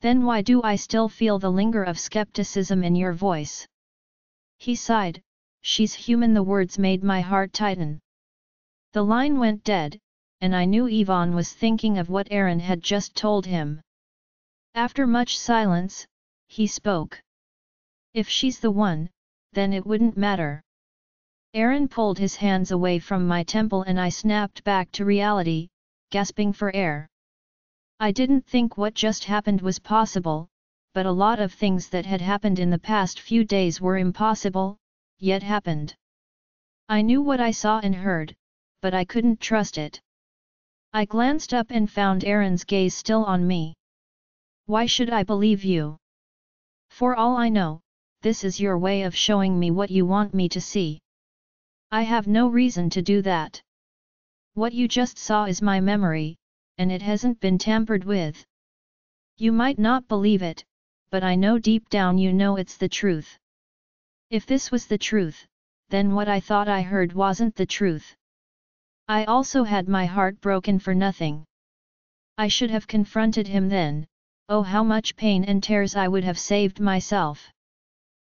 Then why do I still feel the linger of skepticism in your voice? He sighed, she's human the words made my heart tighten. The line went dead, and I knew Ivan was thinking of what Aaron had just told him. After much silence, he spoke. If she's the one, then it wouldn't matter. Aaron pulled his hands away from my temple and I snapped back to reality, gasping for air. I didn't think what just happened was possible, but a lot of things that had happened in the past few days were impossible, yet happened. I knew what I saw and heard, but I couldn't trust it. I glanced up and found Aaron's gaze still on me. Why should I believe you? For all I know, this is your way of showing me what you want me to see. I have no reason to do that. What you just saw is my memory, and it hasn't been tampered with. You might not believe it, but I know deep down you know it's the truth. If this was the truth, then what I thought I heard wasn't the truth. I also had my heart broken for nothing. I should have confronted him then, oh how much pain and tears I would have saved myself.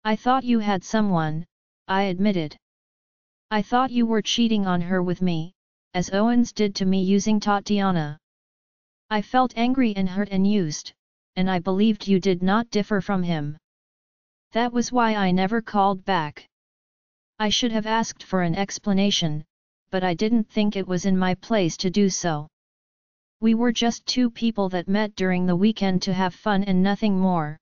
I thought you had someone, I admitted. I thought you were cheating on her with me, as Owens did to me using Tatiana. I felt angry and hurt and used, and I believed you did not differ from him. That was why I never called back. I should have asked for an explanation, but I didn't think it was in my place to do so. We were just two people that met during the weekend to have fun and nothing more.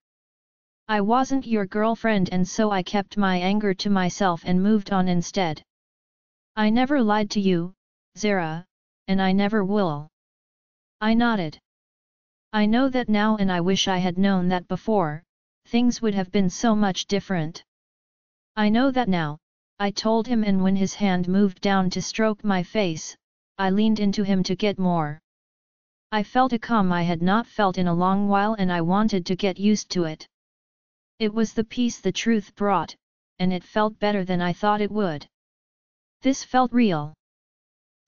I wasn't your girlfriend and so I kept my anger to myself and moved on instead. I never lied to you, Zara, and I never will. I nodded. I know that now and I wish I had known that before, things would have been so much different. I know that now, I told him and when his hand moved down to stroke my face, I leaned into him to get more. I felt a calm I had not felt in a long while and I wanted to get used to it. It was the peace the truth brought, and it felt better than I thought it would. This felt real.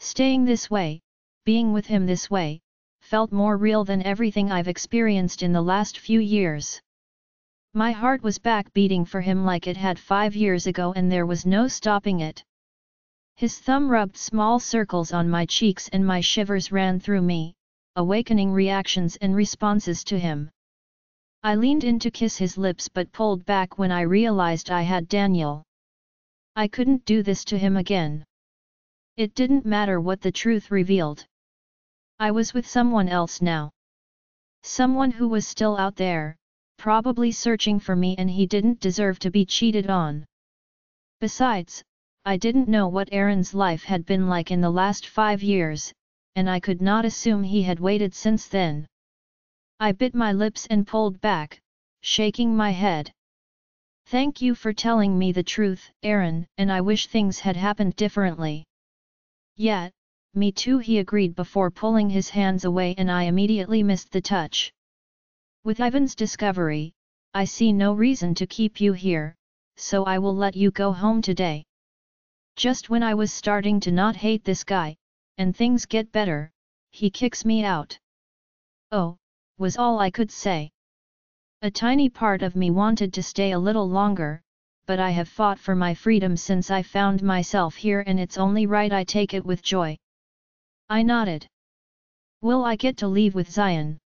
Staying this way, being with him this way, felt more real than everything I've experienced in the last few years. My heart was back beating for him like it had five years ago and there was no stopping it. His thumb rubbed small circles on my cheeks and my shivers ran through me, awakening reactions and responses to him. I leaned in to kiss his lips but pulled back when I realized I had Daniel. I couldn't do this to him again. It didn't matter what the truth revealed. I was with someone else now. Someone who was still out there, probably searching for me and he didn't deserve to be cheated on. Besides, I didn't know what Aaron's life had been like in the last five years, and I could not assume he had waited since then. I bit my lips and pulled back, shaking my head. Thank you for telling me the truth, Aaron, and I wish things had happened differently. Yet, me too he agreed before pulling his hands away and I immediately missed the touch. With Ivan's discovery, I see no reason to keep you here, so I will let you go home today. Just when I was starting to not hate this guy, and things get better, he kicks me out. Oh, was all I could say. A tiny part of me wanted to stay a little longer, but I have fought for my freedom since I found myself here and it's only right I take it with joy. I nodded. Will I get to leave with Zion?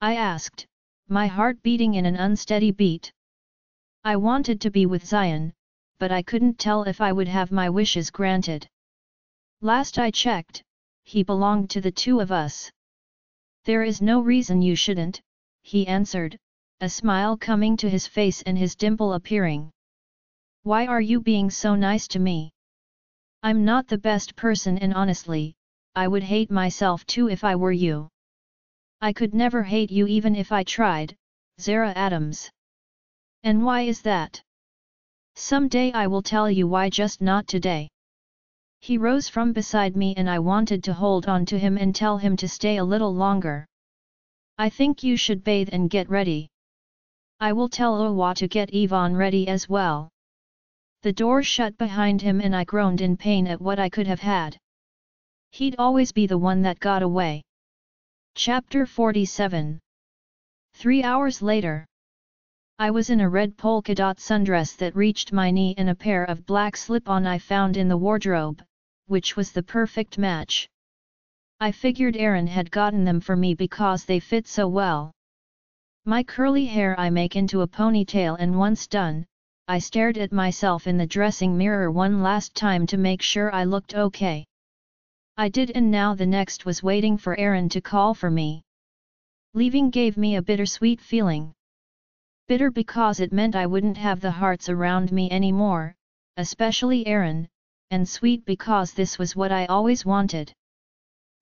I asked, my heart beating in an unsteady beat. I wanted to be with Zion, but I couldn't tell if I would have my wishes granted. Last I checked, he belonged to the two of us. There is no reason you shouldn't, he answered, a smile coming to his face and his dimple appearing. Why are you being so nice to me? I'm not the best person and honestly, I would hate myself too if I were you. I could never hate you even if I tried, Zara Adams. And why is that? Someday I will tell you why just not today. He rose from beside me and I wanted to hold on to him and tell him to stay a little longer. I think you should bathe and get ready. I will tell Owa to get Yvonne ready as well. The door shut behind him and I groaned in pain at what I could have had. He'd always be the one that got away. Chapter 47 Three hours later. I was in a red polka dot sundress that reached my knee and a pair of black slip-on I found in the wardrobe, which was the perfect match. I figured Aaron had gotten them for me because they fit so well. My curly hair I make into a ponytail and once done, I stared at myself in the dressing mirror one last time to make sure I looked okay. I did and now the next was waiting for Aaron to call for me. Leaving gave me a bittersweet feeling. Bitter because it meant I wouldn't have the Harts around me anymore, especially Aaron, and sweet because this was what I always wanted.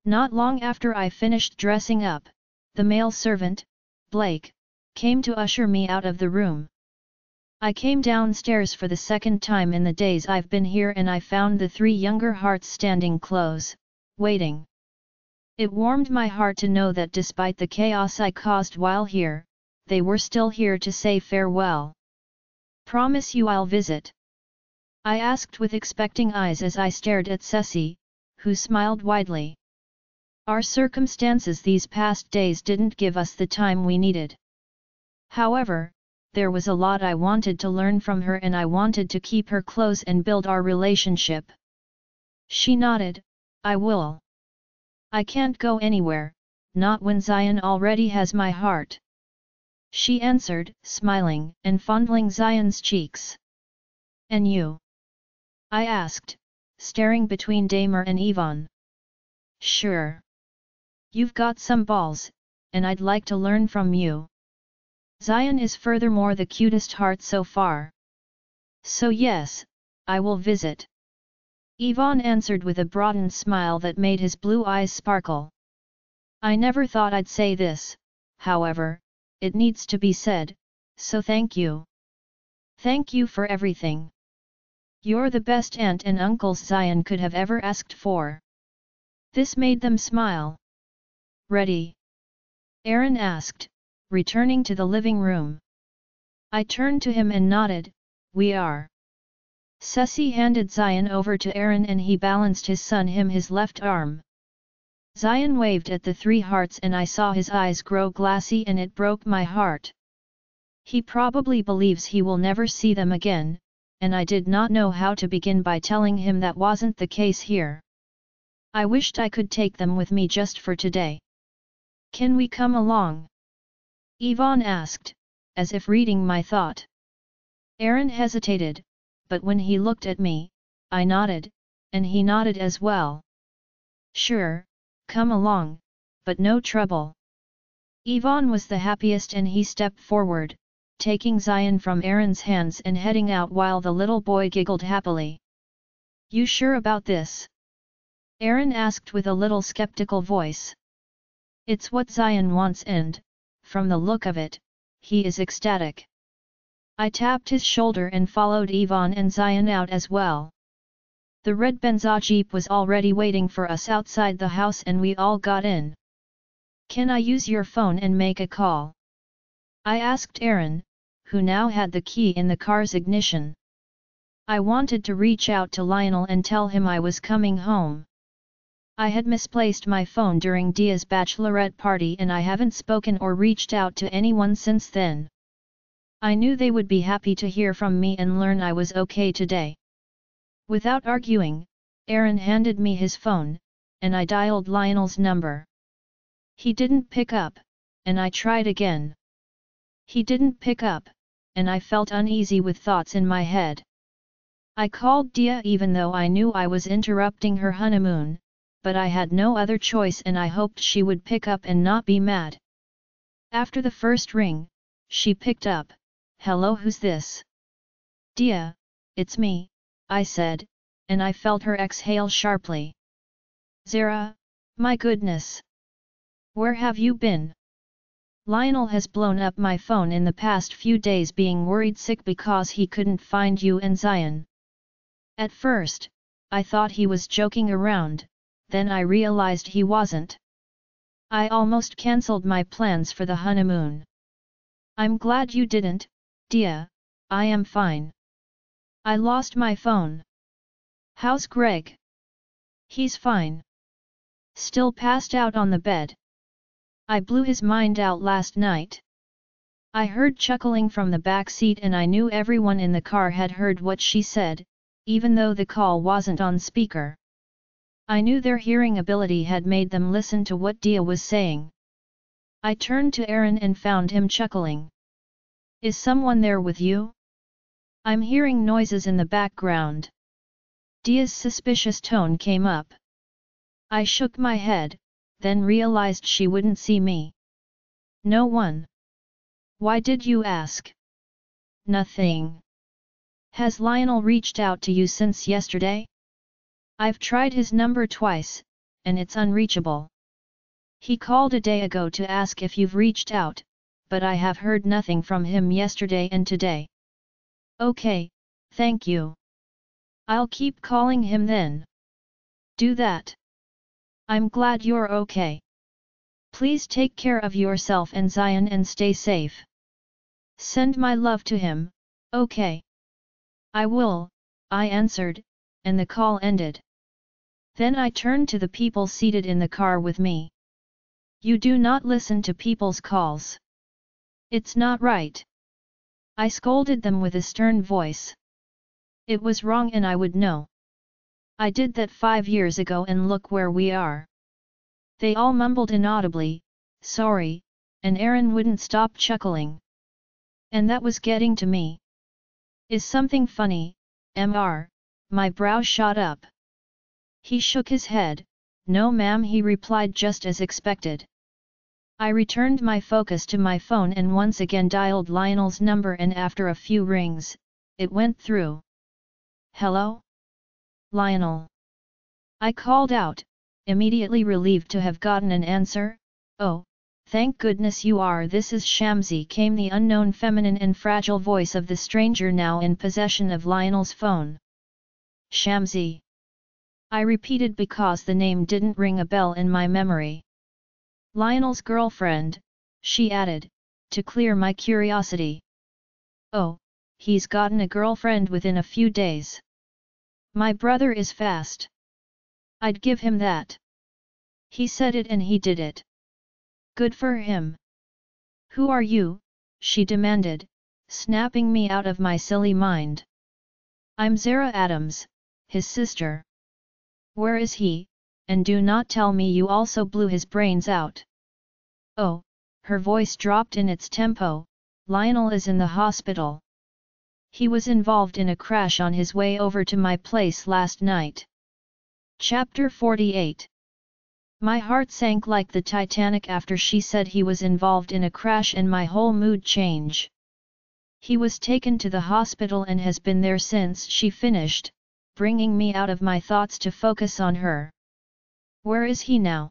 Not long after I finished dressing up, the male servant, Blake, came to usher me out of the room. I came downstairs for the second time in the days I've been here and I found the three younger Harts standing close, waiting. It warmed my heart to know that despite the chaos I caused while here, they were still here to say farewell. Promise you I'll visit. I asked with expecting eyes as I stared at Ceci, who smiled widely. Our circumstances these past days didn't give us the time we needed. However, there was a lot I wanted to learn from her and I wanted to keep her close and build our relationship. She nodded, I will. I can't go anywhere, not when Zion already has my heart. She answered, smiling and fondling Zion's cheeks. And you? I asked, staring between Damer and Yvonne. Sure. You've got some balls, and I'd like to learn from you. Zion is furthermore the cutest Hart so far. So yes, I will visit. Yvonne answered with a broadened smile that made his blue eyes sparkle. I never thought I'd say this, however, it needs to be said, so thank you. Thank you for everything. You're the best aunt and uncle Zion could have ever asked for. This made them smile. Ready? Aaron asked, returning to the living room. I turned to him and nodded, we are. Ceci handed Zion over to Aaron and he balanced his son him his left arm. Zion waved at the three Harts and I saw his eyes grow glassy and it broke my heart. He probably believes he will never see them again, and I did not know how to begin by telling him that wasn't the case here. I wished I could take them with me just for today. Can we come along? Yvonne asked, as if reading my thought. Aaron hesitated, but when he looked at me, I nodded, and he nodded as well. Sure, come along, but no trouble. Yvonne was the happiest and he stepped forward, taking Zion from Aaron's hands and heading out while the little boy giggled happily. You sure about this? Aaron asked with a little skeptical voice. It's what Zion wants and, from the look of it, he is ecstatic. I tapped his shoulder and followed Yvonne and Zion out as well. The red Benza Jeep was already waiting for us outside the house and we all got in. Can I use your phone and make a call? I asked Aaron, who now had the key in the car's ignition. I wanted to reach out to Lionel and tell him I was coming home. I had misplaced my phone during Dia's bachelorette party and I haven't spoken or reached out to anyone since then. I knew they would be happy to hear from me and learn I was okay today. Without arguing, Aaron handed me his phone, and I dialed Lionel's number. He didn't pick up, and I tried again. He didn't pick up, and I felt uneasy with thoughts in my head. I called Dia even though I knew I was interrupting her honeymoon, but I had no other choice and I hoped she would pick up and not be mad. After the first ring, she picked up, Hello who's this? Dia, it's me, I said, and I felt her exhale sharply. Zara, my goodness! Where have you been? Lionel has blown up my phone in the past few days being worried sick because he couldn't find you and Zion. At first, I thought he was joking around, then I realized he wasn't. I almost cancelled my plans for the honeymoon. I'm glad you didn't, Dia, I am fine. I lost my phone. How's Greg? He's fine. Still passed out on the bed. I blew his mind out last night. I heard chuckling from the back seat and I knew everyone in the car had heard what she said, even though the call wasn't on speaker. I knew their hearing ability had made them listen to what Dia was saying. I turned to Aaron and found him chuckling. Is someone there with you? I'm hearing noises in the background. Dia's suspicious tone came up. I shook my head, then realized she wouldn't see me. No one. Why did you ask? Nothing. Has Lionel reached out to you since yesterday? I've tried his number twice, and it's unreachable. He called a day ago to ask if you've reached out, but I have heard nothing from him yesterday and today. Okay, thank you. I'll keep calling him then. Do that. I'm glad you're okay. Please take care of yourself and Zion and stay safe. Send my love to him, okay? I will, I answered, and the call ended. Then I turned to the people seated in the car with me. You do not listen to people's calls. It's not right. I scolded them with a stern voice. It was wrong and I would know. I did that five years ago and look where we are. They all mumbled inaudibly, sorry, and Aaron wouldn't stop chuckling. And that was getting to me. Is something funny, Mr. My brow shot up. He shook his head, no ma'am he replied just as expected. I returned my focus to my phone and once again dialed Lionel's number and after a few rings, it went through. Hello? Lionel. I called out, immediately relieved to have gotten an answer, oh, thank goodness you are this is Shamsi came the unknown feminine and fragile voice of the stranger now in possession of Lionel's phone. Shamsi. I repeated because the name didn't ring a bell in my memory. Lionel's girlfriend, she added, to clear my curiosity. Oh, he's gotten a girlfriend within a few days. My brother is fast. I'd give him that. He said it and he did it. Good for him. Who are you? she demanded, snapping me out of my silly mind. I'm Zara Adams, his sister. Where is he, and do not tell me you also blew his brains out. Oh, her voice dropped in its tempo, Lionel is in the hospital. He was involved in a crash on his way over to my place last night. Chapter 48 My heart sank like the Titanic after she said he was involved in a crash and my whole mood changed. He was taken to the hospital and has been there since she finished, bringing me out of my thoughts to focus on her. Where is he now?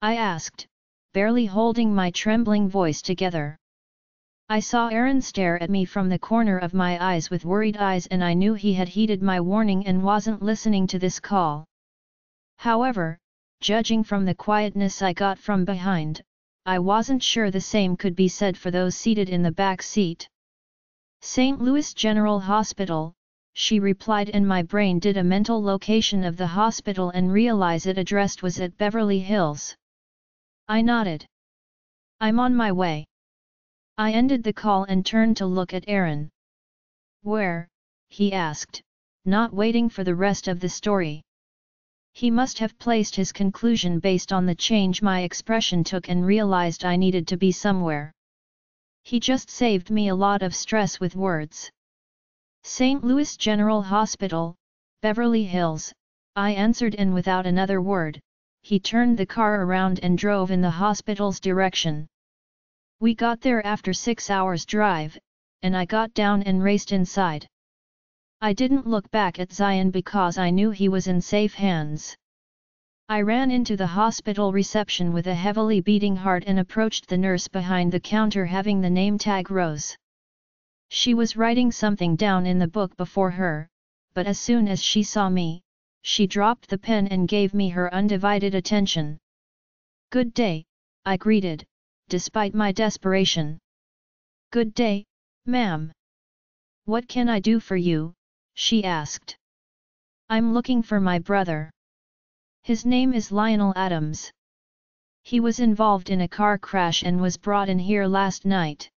I asked, barely holding my trembling voice together. I saw Aaron stare at me from the corner of my eyes with worried eyes and I knew he had heeded my warning and wasn't listening to this call. However, judging from the quietness I got from behind, I wasn't sure the same could be said for those seated in the back seat. St. Louis General Hospital, she replied and my brain did a mental location of the hospital and realize it addressed was at Beverly Hills. I nodded. I'm on my way. I ended the call and turned to look at Aaron. Where? he asked, not waiting for the rest of the story. He must have placed his conclusion based on the change my expression took and realized I needed to be somewhere. He just saved me a lot of stress with words. St. Louis General Hospital, Beverly Hills, I answered and without another word, he turned the car around and drove in the hospital's direction. We got there after six hours drive, and I got down and raced inside. I didn't look back at Zion because I knew he was in safe hands. I ran into the hospital reception with a heavily beating heart and approached the nurse behind the counter having the name tag Rose. She was writing something down in the book before her, but as soon as she saw me, she dropped the pen and gave me her undivided attention. Good day, I greeted, despite my desperation. Good day, ma'am. What can I do for you? she asked. I'm looking for my brother. His name is Lionel Adams. He was involved in a car crash and was brought in here last night.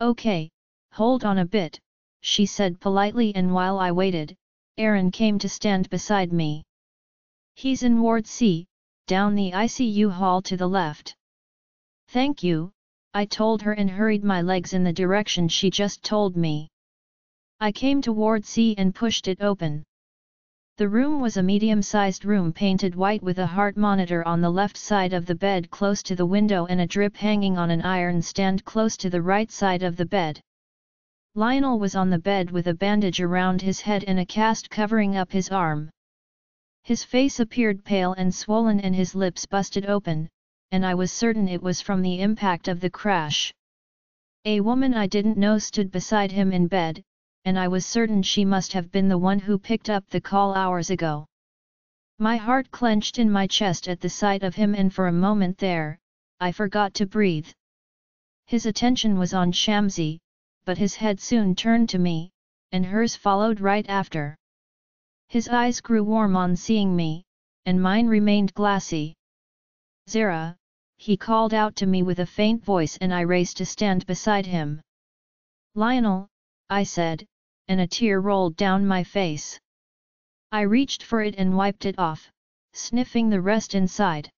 Okay, Hold on a bit, she said politely and while I waited, Aaron came to stand beside me. He's in Ward C, down the ICU hall to the left. Thank you, I told her and hurried my legs in the direction she just told me. I came to Ward C and pushed it open. The room was a medium-sized room painted white with a heart monitor on the left side of the bed close to the window and a drip hanging on an iron stand close to the right side of the bed. Lionel was on the bed with a bandage around his head and a cast covering up his arm. His face appeared pale and swollen and his lips busted open, and I was certain it was from the impact of the crash. A woman I didn't know stood beside him in bed, and I was certain she must have been the one who picked up the call hours ago. My heart clenched in my chest at the sight of him and for a moment there, I forgot to breathe. His attention was on Shamsi, but his head soon turned to me, and hers followed right after. His eyes grew warm on seeing me, and mine remained glassy. Zara, he called out to me with a faint voice and I raced to stand beside him. Lionel, I said, and a tear rolled down my face. I reached for it and wiped it off, sniffing the rest inside.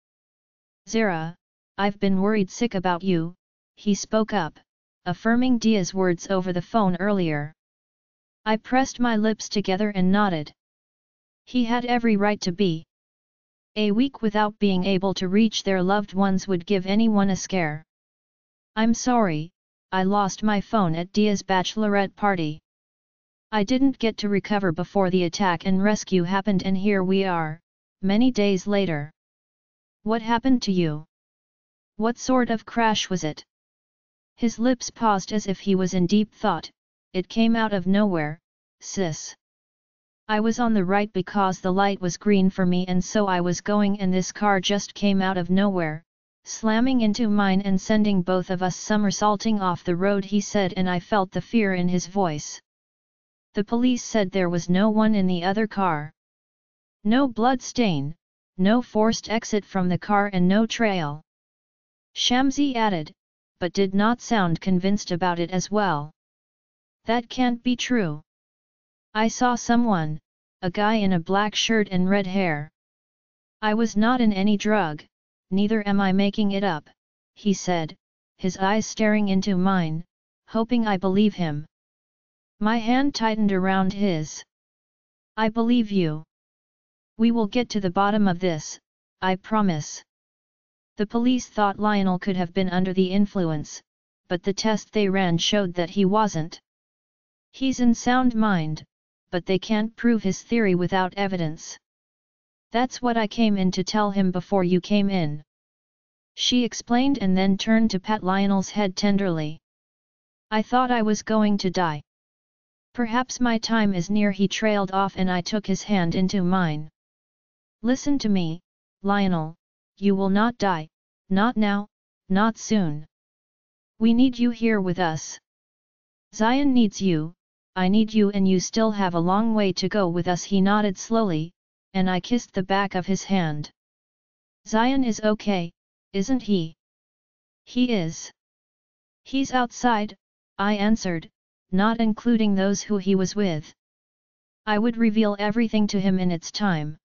Zara, I've been worried sick about you, he spoke up, affirming Dia's words over the phone earlier. I pressed my lips together and nodded. He had every right to be. A week without being able to reach their loved ones would give anyone a scare. I'm sorry, I lost my phone at Dia's bachelorette party. I didn't get to recover before the attack and rescue happened and here we are, many days later. What happened to you? What sort of crash was it? His lips paused as if he was in deep thought, it came out of nowhere, sis. I was on the right because the light was green for me and so I was going and this car just came out of nowhere, slamming into mine and sending both of us somersaulting off the road he said and I felt the fear in his voice. The police said there was no one in the other car. No blood stain, no forced exit from the car and no trail. Shamsi added, but did not sound convinced about it as well. That can't be true. I saw someone, a guy in a black shirt and red hair. I was not in any drug, neither am I making it up, he said, his eyes staring into mine, hoping I believe him. My hand tightened around his. I believe you. We will get to the bottom of this, I promise. The police thought Lionel could have been under the influence, but the test they ran showed that he wasn't. He's in sound mind, but they can't prove his theory without evidence. That's what I came in to tell him before you came in. She explained and then turned to pat Lionel's head tenderly. I thought I was going to die. Perhaps my time is near he trailed off and I took his hand into mine. Listen to me, Lionel, you will not die, not now, not soon. We need you here with us. Zion needs you, I need you and you still have a long way to go with us he nodded slowly, and I kissed the back of his hand. Zion is okay, isn't he? He is. He's outside, I answered, not including those who he was with. I would reveal everything to him in its time.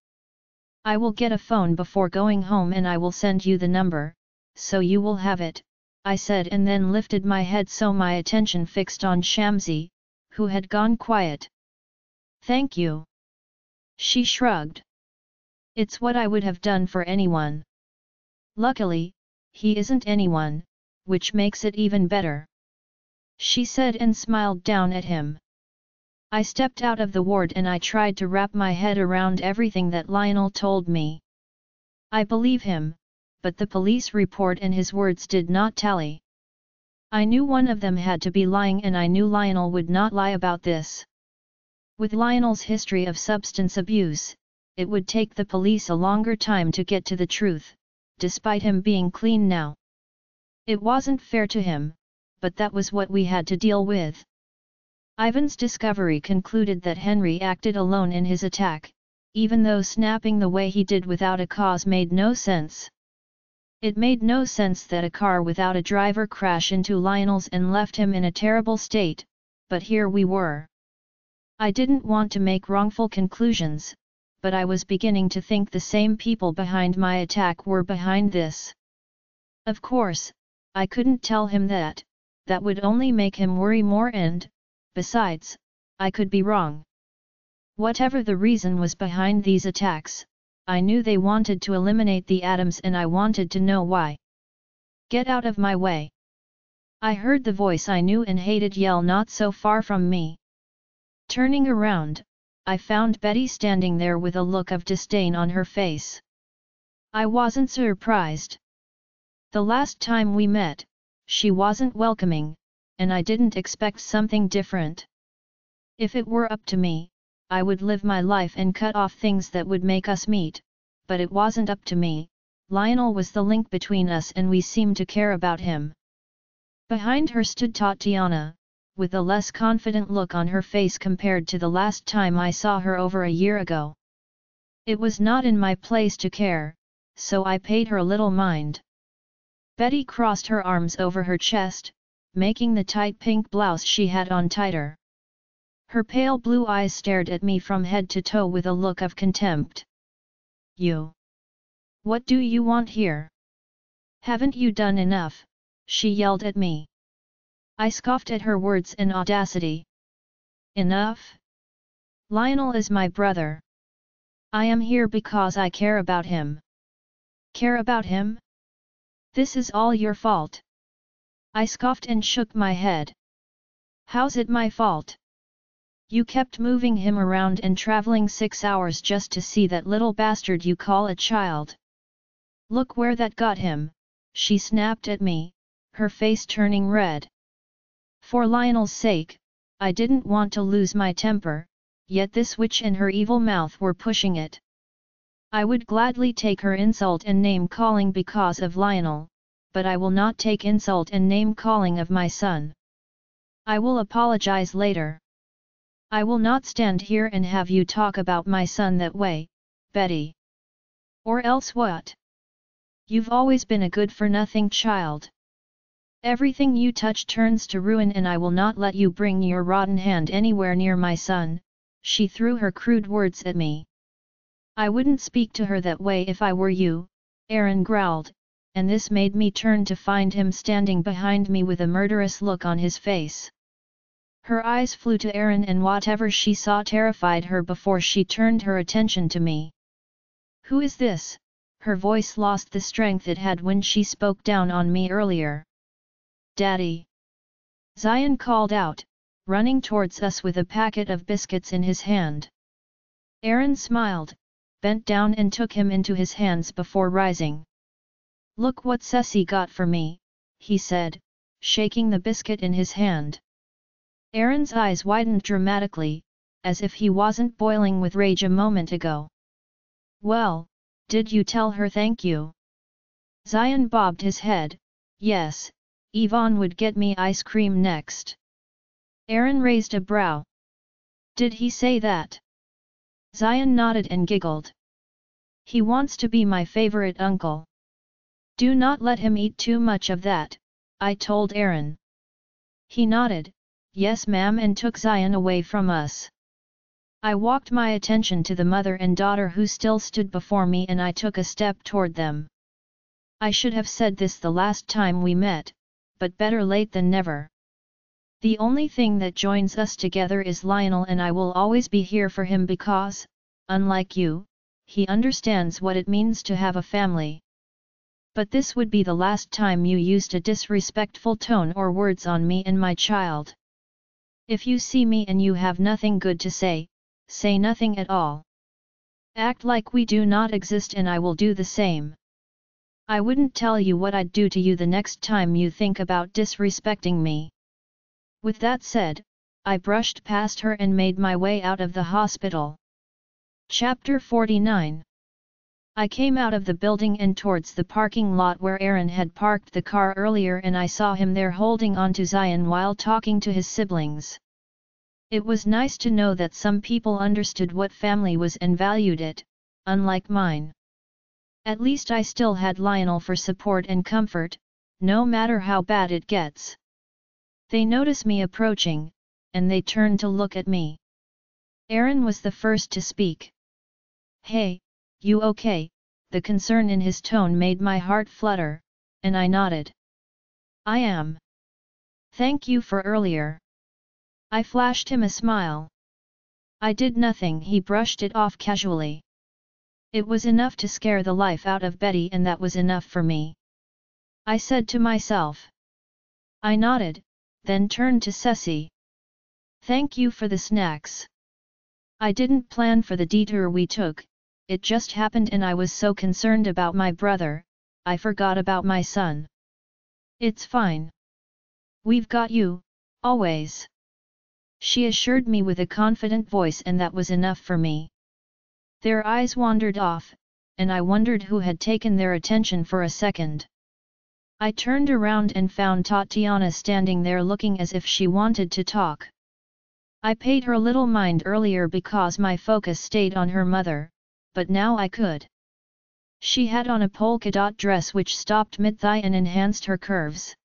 I will get a phone before going home and I will send you the number, so you will have it, I said and then lifted my head so my attention fixed on Shamsi, who had gone quiet. Thank you. She shrugged. It's what I would have done for anyone. Luckily, he isn't anyone, which makes it even better. She said and smiled down at him. I stepped out of the ward and I tried to wrap my head around everything that Lionel told me. I believe him, but the police report and his words did not tally. I knew one of them had to be lying and I knew Lionel would not lie about this. With Lionel's history of substance abuse, it would take the police a longer time to get to the truth, despite him being clean now. It wasn't fair to him, but that was what we had to deal with. Ivan's discovery concluded that Henry acted alone in his attack, even though snapping the way he did without a cause made no sense. It made no sense that a car without a driver crash into Lionel's and left him in a terrible state, but here we were. I didn't want to make wrongful conclusions, but I was beginning to think the same people behind my attack were behind this. Of course, I couldn't tell him that, that would only make him worry more and, besides, I could be wrong. Whatever the reason was behind these attacks, I knew they wanted to eliminate the Adams and I wanted to know why. Get out of my way. I heard the voice I knew and hated yell not so far from me. Turning around, I found Betty standing there with a look of disdain on her face. I wasn't surprised. The last time we met, she wasn't welcoming, and I didn't expect something different. If it were up to me, I would live my life and cut off things that would make us meet, but it wasn't up to me, Lionel was the link between us and we seemed to care about him. Behind her stood Tatiana, with a less confident look on her face compared to the last time I saw her over a year ago. It was not in my place to care, so I paid her little mind. Betty crossed her arms over her chest, making the tight pink blouse she had on tighter. Her pale blue eyes stared at me from head to toe with a look of contempt. You! What do you want here? Haven't you done enough? She yelled at me. I scoffed at her words and audacity. Enough? Lionel is my brother. I am here because I care about him. Care about him? This is all your fault. I scoffed and shook my head. How's it my fault? You kept moving him around and traveling six hours just to see that little bastard you call a child. Look where that got him, she snapped at me, her face turning red. For Lionel's sake, I didn't want to lose my temper, yet this witch and her evil mouth were pushing it. I would gladly take her insult and name calling because of Lionel, but I will not take insult and name calling of my son. I will apologize later. I will not stand here and have you talk about my son that way, Betty. Or else what? You've always been a good-for-nothing child. Everything you touch turns to ruin and I will not let you bring your rotten hand anywhere near my son, she threw her crude words at me. I wouldn't speak to her that way if I were you, Aaron growled, and this made me turn to find him standing behind me with a murderous look on his face. Her eyes flew to Aaron and whatever she saw terrified her before she turned her attention to me. Who is this? Her voice lost the strength it had when she spoke down on me earlier. Daddy! Zion called out, running towards us with a packet of biscuits in his hand. Aaron smiled, bent down and took him into his hands before rising. Look what Ceci got for me, he said, shaking the biscuit in his hand. Aaron's eyes widened dramatically, as if he wasn't boiling with rage a moment ago. Well, did you tell her thank you? Zion bobbed his head, yes, Ivan would get me ice cream next. Aaron raised a brow. Did he say that? Zion nodded and giggled. He wants to be my favorite uncle. Do not let him eat too much of that, I told Aaron. He nodded, yes ma'am and took Zion away from us. I walked my attention to the mother and daughter who still stood before me and I took a step toward them. I should have said this the last time we met, but better late than never. The only thing that joins us together is Lionel and I will always be here for him because, unlike you, he understands what it means to have a family. But this would be the last time you used a disrespectful tone or words on me and my child. If you see me and you have nothing good to say, say nothing at all. Act like we do not exist and I will do the same. I wouldn't tell you what I'd do to you the next time you think about disrespecting me. With that said, I brushed past her and made my way out of the hospital. Chapter 49 I came out of the building and towards the parking lot where Aaron had parked the car earlier and I saw him there holding on to Zion while talking to his siblings. It was nice to know that some people understood what family was and valued it, unlike mine. At least I still had Lionel for support and comfort, no matter how bad it gets. They notice me approaching, and they turn to look at me. Aaron was the first to speak. Hey, you okay? The concern in his tone made my heart flutter, and I nodded. I am. Thank you for earlier. I flashed him a smile. I did nothing he brushed it off casually. It was enough to scare the life out of Betty and that was enough for me. I said to myself. I nodded, then turned to Ceci. Thank you for the snacks. I didn't plan for the detour we took, it just happened and I was so concerned about my brother, I forgot about my son. It's fine. We've got you, always. She assured me with a confident voice and that was enough for me. Their eyes wandered off, and I wondered who had taken their attention for a second. I turned around and found Tatiana standing there looking as if she wanted to talk. I paid her little mind earlier because my focus stayed on her mother, but now I could. She had on a polka dot dress which stopped mid-thigh and enhanced her curves.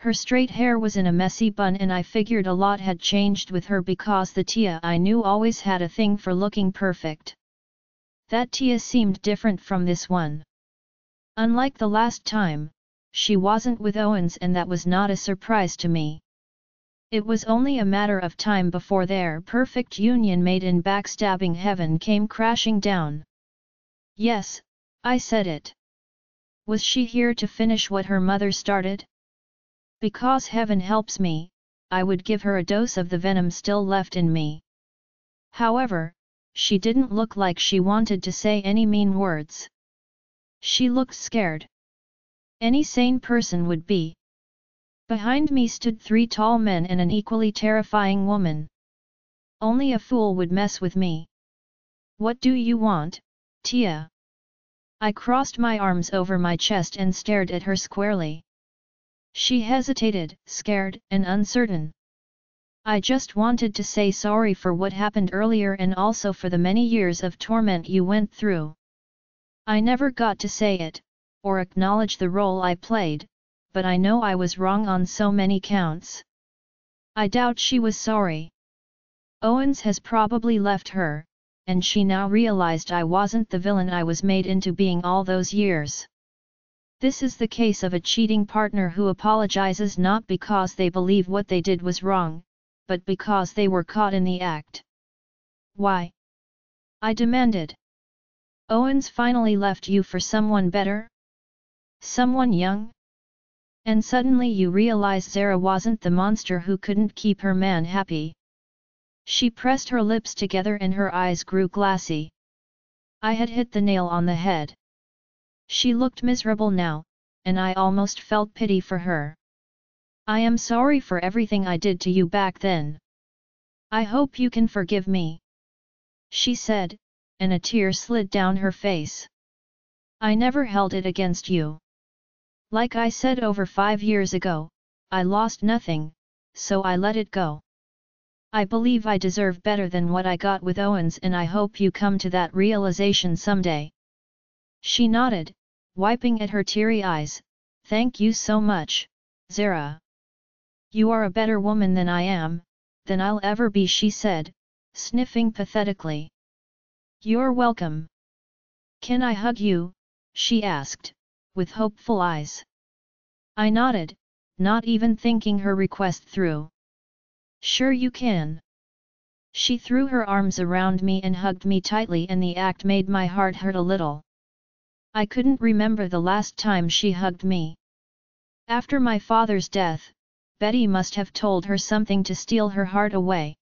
Her straight hair was in a messy bun and I figured a lot had changed with her because the Tia I knew always had a thing for looking perfect. That Tia seemed different from this one. Unlike the last time, she wasn't with Owens and that was not a surprise to me. It was only a matter of time before their perfect union made in backstabbing heaven came crashing down. Yes, I said it. Was she here to finish what her mother started? Because heaven helps me, I would give her a dose of the venom still left in me. However, she didn't look like she wanted to say any mean words. She looked scared. Any sane person would be. Behind me stood three tall men and an equally terrifying woman. Only a fool would mess with me. What do you want, Tia? I crossed my arms over my chest and stared at her squarely. She hesitated, scared and uncertain. I just wanted to say sorry for what happened earlier and also for the many years of torment you went through. I never got to say it, or acknowledge the role I played, but I know I was wrong on so many counts. I doubt she was sorry. Owens has probably left her, and she now realized I wasn't the villain I was made into being all those years. This is the case of a cheating partner who apologizes not because they believe what they did was wrong, but because they were caught in the act. Why? I demanded. Owens finally left you for someone better? Someone young? And suddenly you realize Zara wasn't the monster who couldn't keep her man happy. She pressed her lips together and her eyes grew glassy. I had hit the nail on the head. She looked miserable now, and I almost felt pity for her. I am sorry for everything I did to you back then. I hope you can forgive me. She said, and a tear slid down her face. I never held it against you. Like I said over five years ago, I lost nothing, so I let it go. I believe I deserve better than what I got with Owens and I hope you come to that realization someday. She nodded, wiping at her teary eyes, thank you so much, Zara. You are a better woman than I am, than I'll ever be she said, sniffing pathetically. You're welcome. Can I hug you? she asked, with hopeful eyes. I nodded, not even thinking her request through. Sure you can. She threw her arms around me and hugged me tightly and the act made my heart hurt a little. I couldn't remember the last time she hugged me. After my father's death, Betty must have told her something to steal her heart away.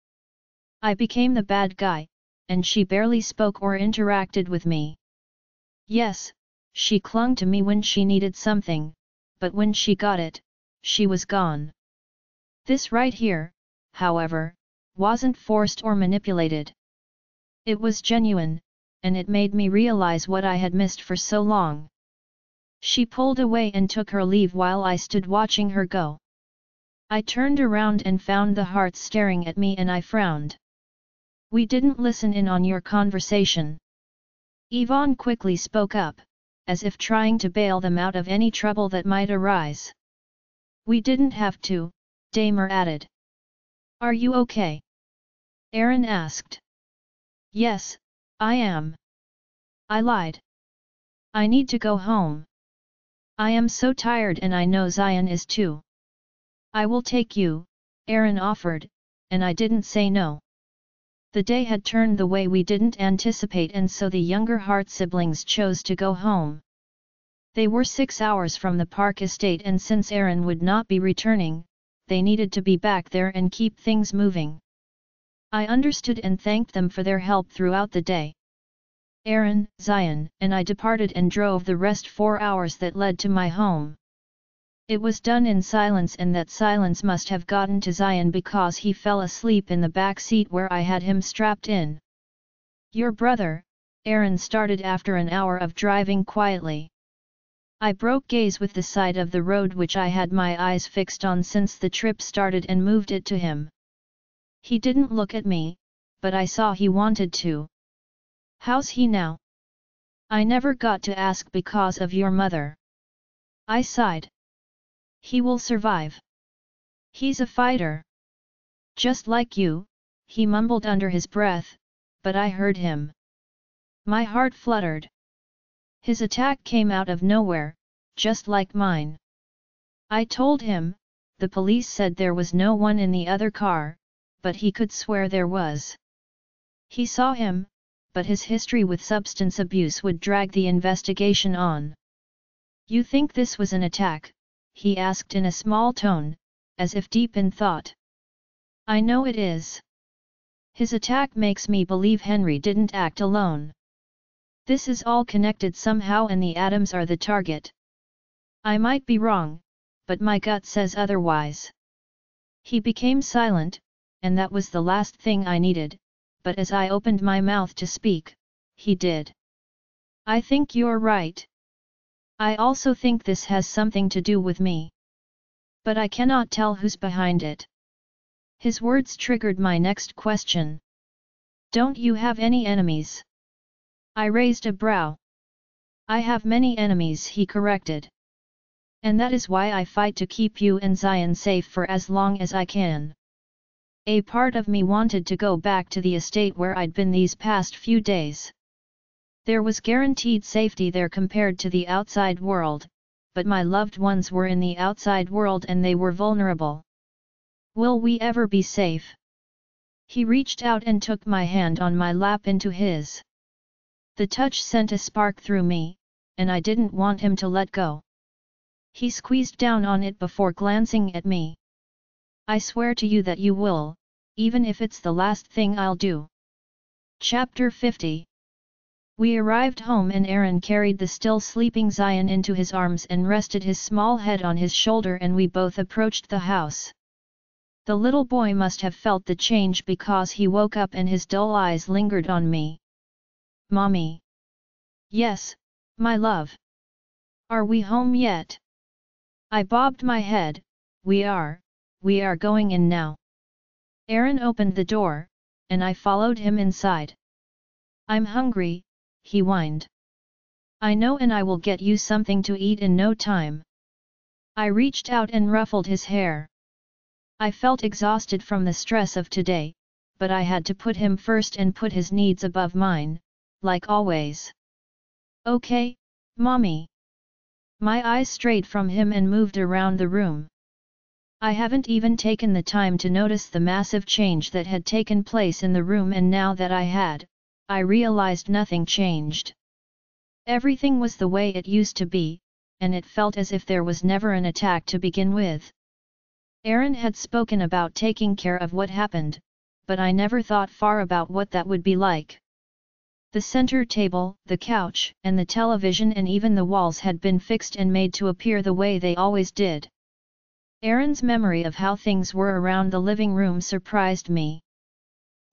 I became the bad guy, and she barely spoke or interacted with me. Yes, she clung to me when she needed something, but when she got it, she was gone. This right here, however, wasn't forced or manipulated. It was genuine, and it made me realize what I had missed for so long. She pulled away and took her leave while I stood watching her go. I turned around and found the Harts staring at me and I frowned. We didn't listen in on your conversation. Ivan quickly spoke up, as if trying to bail them out of any trouble that might arise. We didn't have to, Damor added. Are you okay? Aaron asked. Yes, I am. I lied. I need to go home. I am so tired and I know Zion is too. I will take you, Aaron offered, and I didn't say no. The day had turned the way we didn't anticipate and so the younger Hart siblings chose to go home. They were six hours from the park estate and since Aaron would not be returning, they needed to be back there and keep things moving. I understood and thanked them for their help throughout the day. Aaron, Zion, and I departed and drove the rest four hours that led to my home. It was done in silence and that silence must have gotten to Zion because he fell asleep in the back seat where I had him strapped in. Your brother, Aaron started after an hour of driving quietly. I broke gaze with the side of the road which I had my eyes fixed on since the trip started and moved it to him. He didn't look at me, but I saw he wanted to. How's he now? I never got to ask because of your mother. I sighed. He will survive. He's a fighter. Just like you, he mumbled under his breath, but I heard him. My heart fluttered. His attack came out of nowhere, just like mine. I told him, the police said there was no one in the other car, but he could swear there was. He saw him, but his history with substance abuse would drag the investigation on. You think this was an attack? He asked in a small tone, as if deep in thought. I know it is. His attack makes me believe Henry didn't act alone. This is all connected somehow and the Adams are the target. I might be wrong, but my gut says otherwise. He became silent, and that was the last thing I needed, but as I opened my mouth to speak, he did. I think you're right. I also think this has something to do with me. But I cannot tell who's behind it. His words triggered my next question. Don't you have any enemies? I raised a brow. I have many enemies he corrected. And that is why I fight to keep you and Zion safe for as long as I can. A part of me wanted to go back to the estate where I'd been these past few days. There was guaranteed safety there compared to the outside world, but my loved ones were in the outside world and they were vulnerable. Will we ever be safe? He reached out and took my hand on my lap into his. The touch sent a spark through me, and I didn't want him to let go. He squeezed down on it before glancing at me. I swear to you that you will, even if it's the last thing I'll do. Chapter 50 We arrived home and Aaron carried the still sleeping Zion into his arms and rested his small head on his shoulder and we both approached the house. The little boy must have felt the change because he woke up and his dull eyes lingered on me. Mommy. Yes, my love. Are we home yet? I bobbed my head, we are, we are going in now. Aaron opened the door, and I followed him inside. I'm hungry, he whined. I know and I will get you something to eat in no time. I reached out and ruffled his hair. I felt exhausted from the stress of today, but I had to put him first and put his needs above mine, like always. Okay, mommy. My eyes strayed from him and moved around the room. I haven't even taken the time to notice the massive change that had taken place in the room and now that I had, I realized nothing changed. Everything was the way it used to be, and it felt as if there was never an attack to begin with. Aaron had spoken about taking care of what happened, but I never thought far about what that would be like. The center table, the couch, and the television and even the walls had been fixed and made to appear the way they always did. Aaron's memory of how things were around the living room surprised me.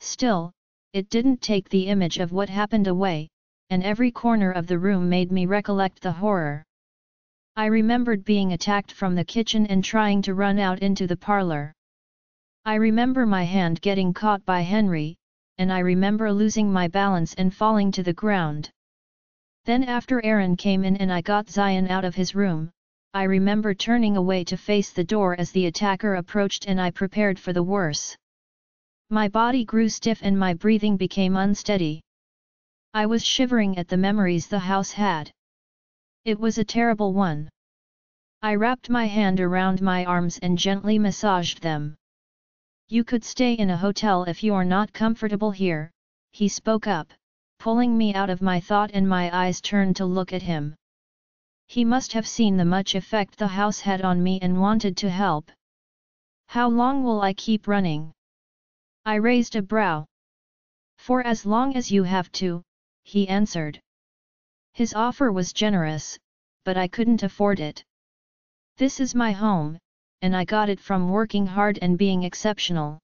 Still, it didn't take the image of what happened away, and every corner of the room made me recollect the horror. I remembered being attacked from the kitchen and trying to run out into the parlor. I remember my hand getting caught by Henry, and I remember losing my balance and falling to the ground. Then after Aaron came in and I got Zion out of his room, I remember turning away to face the door as the attacker approached and I prepared for the worse. My body grew stiff and my breathing became unsteady. I was shivering at the memories the house had. It was a terrible one. I wrapped my hand around my arms and gently massaged them. You could stay in a hotel if you're not comfortable here, he spoke up, pulling me out of my thought and my eyes turned to look at him. He must have seen the much effect the house had on me and wanted to help. How long will I keep running? I raised a brow. For as long as you have to, he answered. His offer was generous, but I couldn't afford it. This is my home, and I got it from working hard and being exceptional.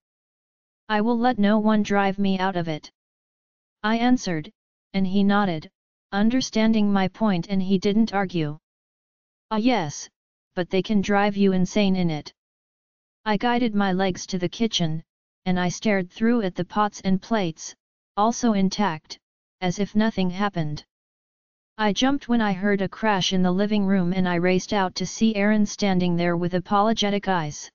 I will let no one drive me out of it. I answered, and he nodded, understanding my point and he didn't argue. Ah yes, but they can drive you insane in it. I guided my legs to the kitchen, and I stared through at the pots and plates, also intact, as if nothing happened. I jumped when I heard a crash in the living room and I raced out to see Aaron standing there with apologetic eyes.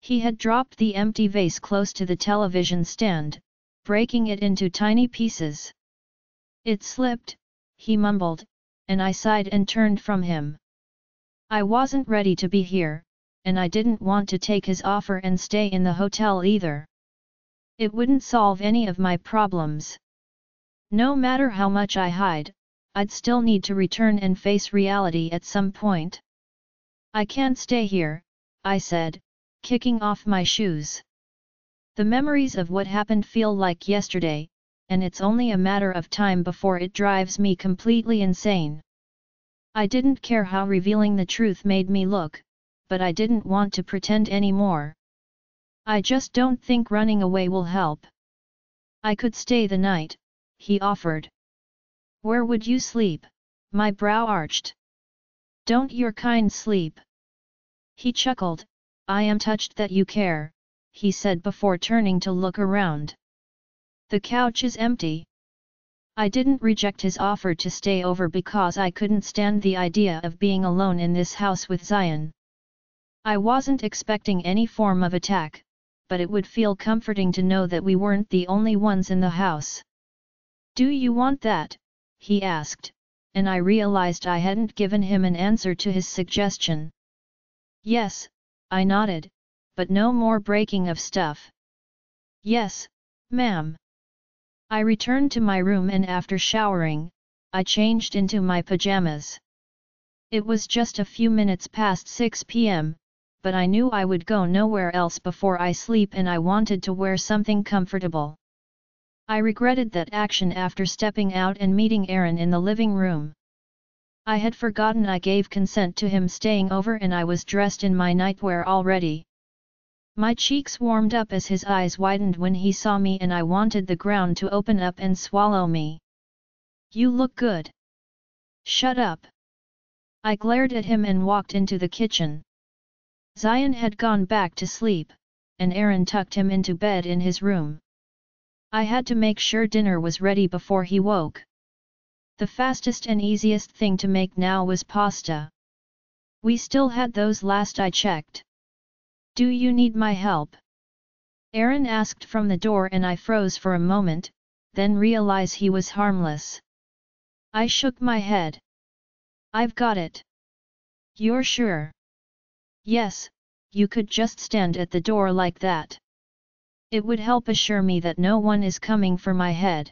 He had dropped the empty vase close to the television stand, breaking it into tiny pieces. It slipped, he mumbled, and I sighed and turned from him. I wasn't ready to be here, and I didn't want to take his offer and stay in the hotel either. It wouldn't solve any of my problems. No matter how much I hide, I'd still need to return and face reality at some point. I can't stay here, I said, kicking off my shoes. The memories of what happened feel like yesterday, and it's only a matter of time before it drives me completely insane. I didn't care how revealing the truth made me look, but I didn't want to pretend anymore. I just don't think running away will help. I could stay the night, he offered. Where would you sleep? My brow arched. Don't your kind sleep? He chuckled, I am touched that you care, he said before turning to look around. The couch is empty. I didn't reject his offer to stay over because I couldn't stand the idea of being alone in this house with Zion. I wasn't expecting any form of attack, but it would feel comforting to know that we weren't the only ones in the house. Do you want that? he asked, and I realized I hadn't given him an answer to his suggestion. Yes, I nodded, but no more breaking of stuff. Yes, ma'am. I returned to my room and after showering, I changed into my pajamas. It was just a few minutes past 6 p.m., but I knew I would go nowhere else before I sleep and I wanted to wear something comfortable. I regretted that action after stepping out and meeting Aaron in the living room. I had forgotten I gave consent to him staying over and I was dressed in my nightwear already. My cheeks warmed up as his eyes widened when he saw me and I wanted the ground to open up and swallow me. You look good. Shut up. I glared at him and walked into the kitchen. Zion had gone back to sleep, and Aaron tucked him into bed in his room. I had to make sure dinner was ready before he woke. The fastest and easiest thing to make now was pasta. We still had those last I checked. Do you need my help? Aaron asked from the door and I froze for a moment, then realized he was harmless. I shook my head. I've got it. You're sure? Yes, you could just stand at the door like that. It would help assure me that no one is coming for my head.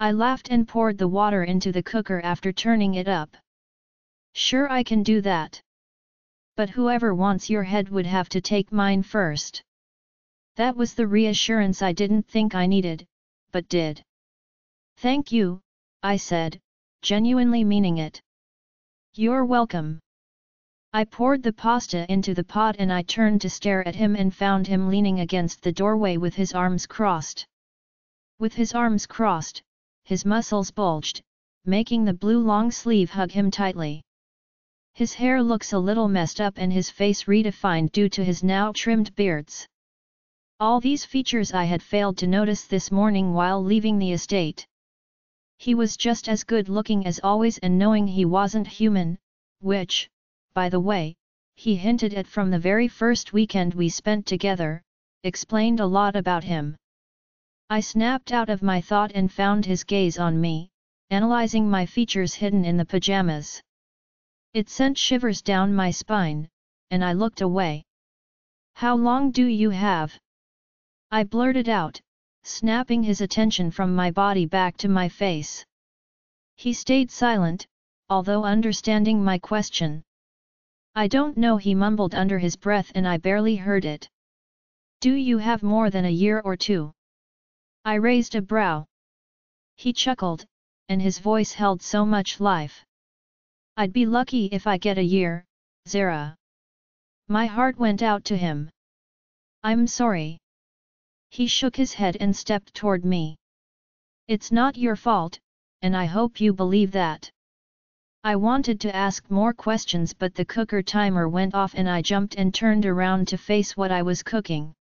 I laughed and poured the water into the cooker after turning it up. Sure I can do that. But whoever wants your head would have to take mine first. That was the reassurance I didn't think I needed, but did. Thank you, I said, genuinely meaning it. You're welcome. I poured the pasta into the pot and I turned to stare at him and found him leaning against the doorway with his arms crossed. With his arms crossed, his muscles bulged, making the blue long sleeve hug him tightly. His hair looks a little messed up and his face redefined due to his now trimmed beards. All these features I had failed to notice this morning while leaving the estate. He was just as good looking as always and knowing he wasn't human, which, by the way, he hinted at from the very first weekend we spent together, explained a lot about him. I snapped out of my thought and found his gaze on me, analyzing my features hidden in the pajamas. It sent shivers down my spine, and I looked away. How long do you have? I blurted out, snapping his attention from my body back to my face. He stayed silent, although understanding my question. I don't know he mumbled under his breath and I barely heard it. Do you have more than a year or two? I raised a brow. He chuckled, and his voice held so much life. I'd be lucky if I get a year, Zara. My heart went out to him. I'm sorry. He shook his head and stepped toward me. It's not your fault, and I hope you believe that. I wanted to ask more questions but the cooker timer went off and I jumped and turned around to face what I was cooking.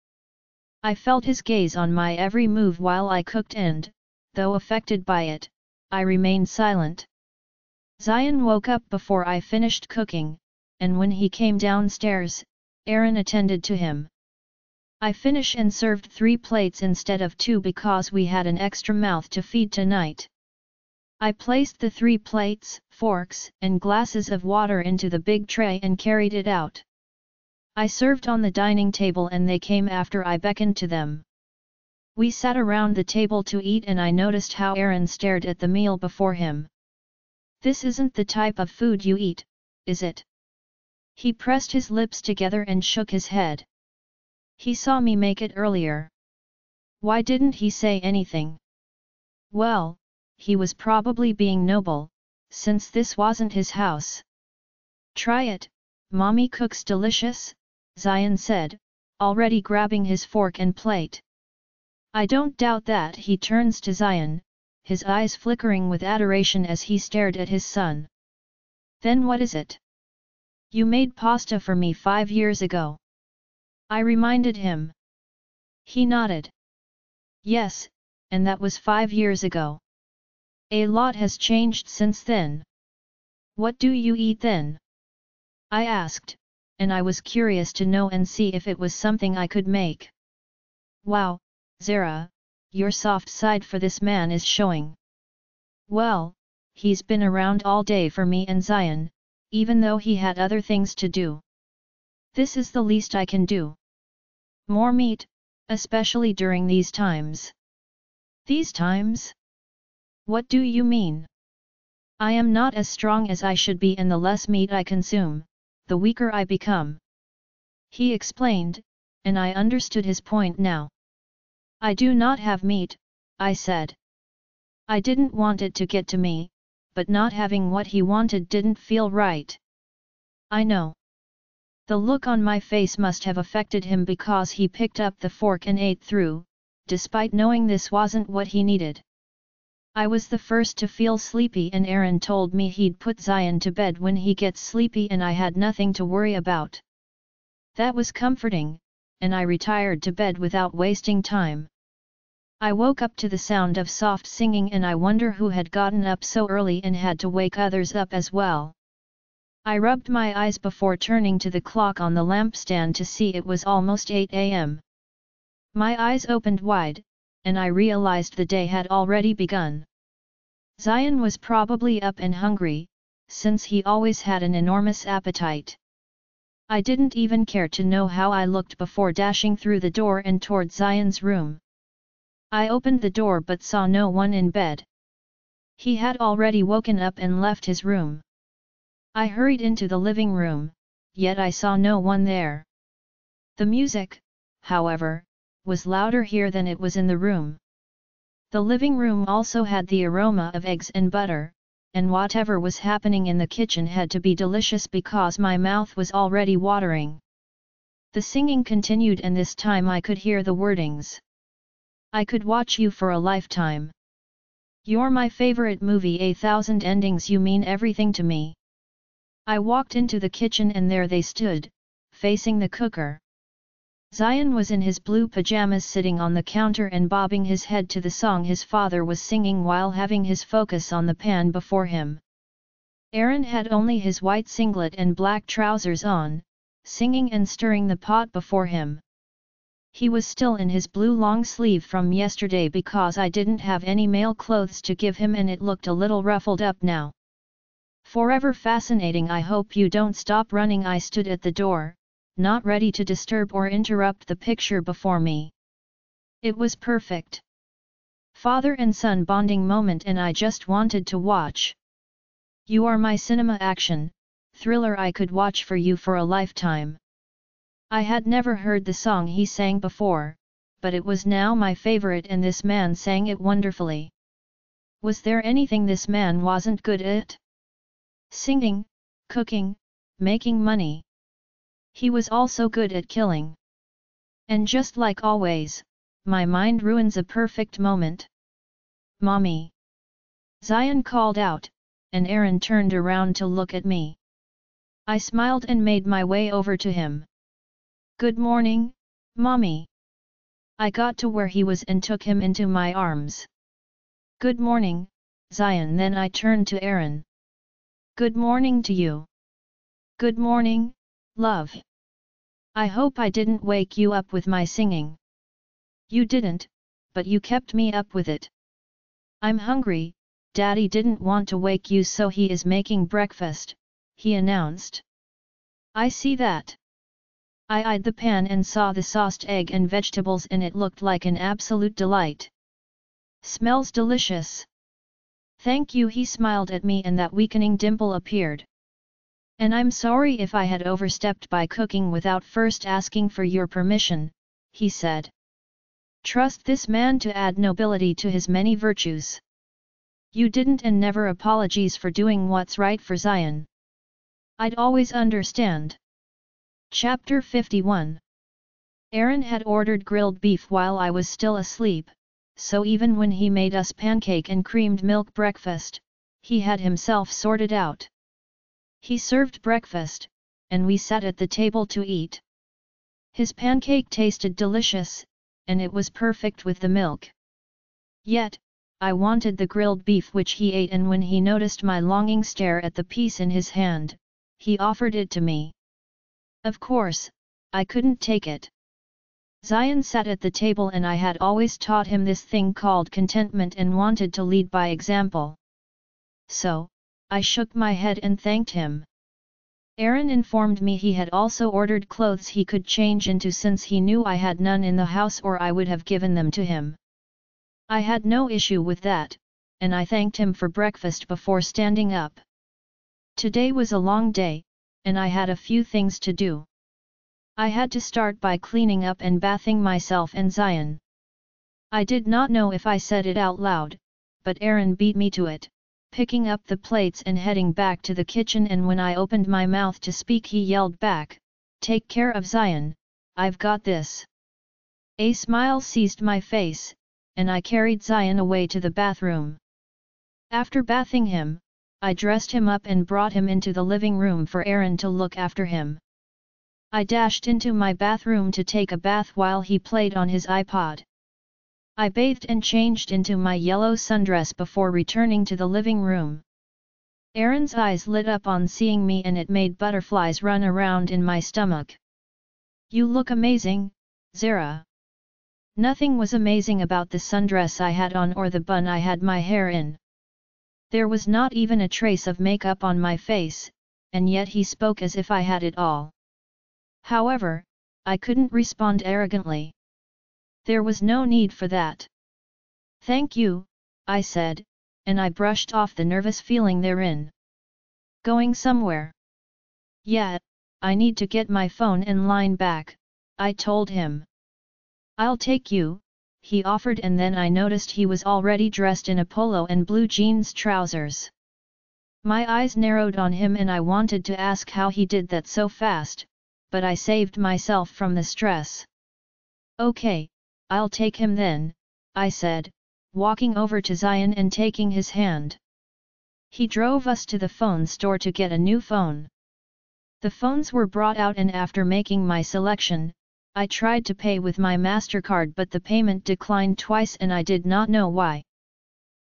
I felt his gaze on my every move while I cooked and, though affected by it, I remained silent. Zion woke up before I finished cooking, and when he came downstairs, Aaron attended to him. I finished and served three plates instead of two because we had an extra mouth to feed tonight. I placed the three plates, forks, and glasses of water into the big tray and carried it out. I served on the dining table and they came after I beckoned to them. We sat around the table to eat and I noticed how Aaron stared at the meal before him. This isn't the type of food you eat, is it? He pressed his lips together and shook his head. He saw me make it earlier. Why didn't he say anything? Well, he was probably being noble, since this wasn't his house. Try it, mommy cooks delicious, Zion said, already grabbing his fork and plate. I don't doubt that he turns to Zion, his eyes flickering with adoration as he stared at his son. Then what is it? You made pasta for me five years ago. I reminded him. He nodded. Yes, and that was five years ago. A lot has changed since then. What do you eat then? I asked, and I was curious to know and see if it was something I could make. Wow, Zara, your soft side for this man is showing. Well, he's been around all day for me and Zion, even though he had other things to do. This is the least I can do. More meat, especially during these times. These times? What do you mean? I am not as strong as I should be and the less meat I consume, the weaker I become. He explained, and I understood his point now. I do not have meat, I said. I didn't want it to get to me, but not having what he wanted didn't feel right. I know. The look on my face must have affected him because he picked up the fork and ate through, despite knowing this wasn't what he needed. I was the first to feel sleepy and Aaron told me he'd put Zion to bed when he gets sleepy and I had nothing to worry about. That was comforting, and I retired to bed without wasting time. I woke up to the sound of soft singing and I wonder who had gotten up so early and had to wake others up as well. I rubbed my eyes before turning to the clock on the lampstand to see it was almost 8 a.m. My eyes opened wide, and I realized the day had already begun. Zion was probably up and hungry, since he always had an enormous appetite. I didn't even care to know how I looked before dashing through the door and toward Zion's room. I opened the door but saw no one in bed. He had already woken up and left his room. I hurried into the living room, yet I saw no one there. The music, however, was louder here than it was in the room. The living room also had the aroma of eggs and butter, and whatever was happening in the kitchen had to be delicious because my mouth was already watering. The singing continued and this time I could hear the wordings. I could watch you for a lifetime. You're my favorite movie A thousand endings you mean everything to me. I walked into the kitchen and there they stood, facing the cooker. Zion was in his blue pajamas sitting on the counter and bobbing his head to the song his father was singing while having his focus on the pan before him. Aaron had only his white singlet and black trousers on, singing and stirring the pot before him. He was still in his blue long sleeve from yesterday because I didn't have any male clothes to give him and it looked a little ruffled up now. Forever fascinating I hope you don't stop running I stood at the door, not ready to disturb or interrupt the picture before me. It was perfect. Father and son bonding moment and I just wanted to watch. You are my cinema action, thriller I could watch for you for a lifetime. I had never heard the song he sang before, but it was now my favorite and this man sang it wonderfully. Was there anything this man wasn't good at? Singing, cooking, making money. He was also good at killing. And just like always, my mind ruins a perfect moment. Mommy! Zion called out, and Aaron turned around to look at me. I smiled and made my way over to him. Good morning, Mommy! I got to where he was and took him into my arms. Good morning, Zion then I turned to Aaron. Good morning to you. Good morning, love. I hope I didn't wake you up with my singing. You didn't, but you kept me up with it. I'm hungry, Daddy didn't want to wake you so he is making breakfast, he announced. I see that. I eyed the pan and saw the sauced egg and vegetables and it looked like an absolute delight. Smells delicious. Thank you he smiled at me and that weakening dimple appeared. And I'm sorry if I had overstepped by cooking without first asking for your permission, he said. Trust this man to add nobility to his many virtues. You didn't and never apologies for doing what's right for Zion. I'd always understand. Chapter 51 Aaron had ordered grilled beef while I was still asleep, so even when he made us pancake and creamed milk breakfast, he had himself sorted out. He served breakfast, and we sat at the table to eat. His pancake tasted delicious, and it was perfect with the milk. Yet, I wanted the grilled beef which he ate and when he noticed my longing stare at the piece in his hand, he offered it to me. Of course, I couldn't take it. Zion sat at the table and I had always taught him this thing called contentment and wanted to lead by example. So, I shook my head and thanked him. Aaron informed me he had also ordered clothes he could change into since he knew I had none in the house or I would have given them to him. I had no issue with that, and I thanked him for breakfast before standing up. Today was a long day, and I had a few things to do. I had to start by cleaning up and bathing myself and Zion. I did not know if I said it out loud, but Aaron beat me to it, picking up the plates and heading back to the kitchen and when I opened my mouth to speak he yelled back, Take care of Zion, I've got this. A smile seized my face, and I carried Zion away to the bathroom. After bathing him, I dressed him up and brought him into the living room for Aaron to look after him. I dashed into my bathroom to take a bath while he played on his iPod. I bathed and changed into my yellow sundress before returning to the living room. Aaron's eyes lit up on seeing me and it made butterflies run around in my stomach. You look amazing, Zara. Nothing was amazing about the sundress I had on or the bun I had my hair in. There was not even a trace of makeup on my face, and yet he spoke as if I had it all. However, I couldn't respond arrogantly. There was no need for that. Thank you, I said, and I brushed off the nervous feeling therein. Going somewhere? Yeah, I need to get my phone and line back, I told him. I'll take you, he offered and then I noticed he was already dressed in a polo and blue jeans trousers. My eyes narrowed on him and I wanted to ask how he did that so fast, but I saved myself from the stress. Okay, I'll take him then, I said, walking over to Zion and taking his hand. He drove us to the phone store to get a new phone. The phones were brought out and after making my selection, I tried to pay with my MasterCard but the payment declined twice and I did not know why.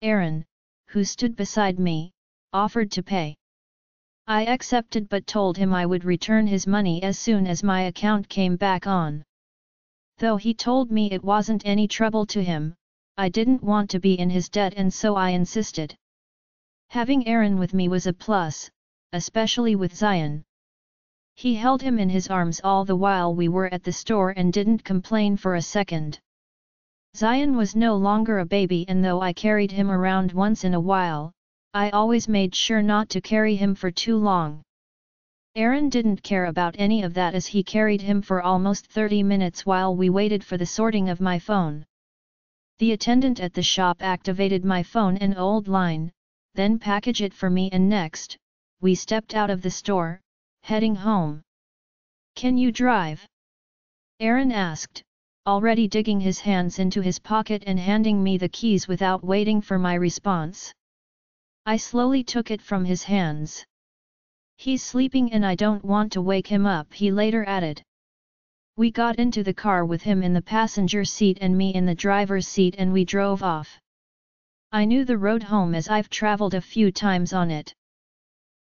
Aaron, who stood beside me, offered to pay. I accepted but told him I would return his money as soon as my account came back on. Though he told me it wasn't any trouble to him, I didn't want to be in his debt and so I insisted. Having Aaron with me was a plus, especially with Zion. He held him in his arms all the while we were at the store and didn't complain for a second. Zion was no longer a baby and though I carried him around once in a while, I always made sure not to carry him for too long. Aaron didn't care about any of that as he carried him for almost 30 minutes while we waited for the sorting of my phone. The attendant at the shop activated my phone and old line, then package it for me and next, we stepped out of the store, heading home. Can you drive? Aaron asked, already digging his hands into his pocket and handing me the keys without waiting for my response. I slowly took it from his hands. He's sleeping and I don't want to wake him up he later added. We got into the car with him in the passenger seat and me in the driver's seat and we drove off. I knew the road home as I've traveled a few times on it.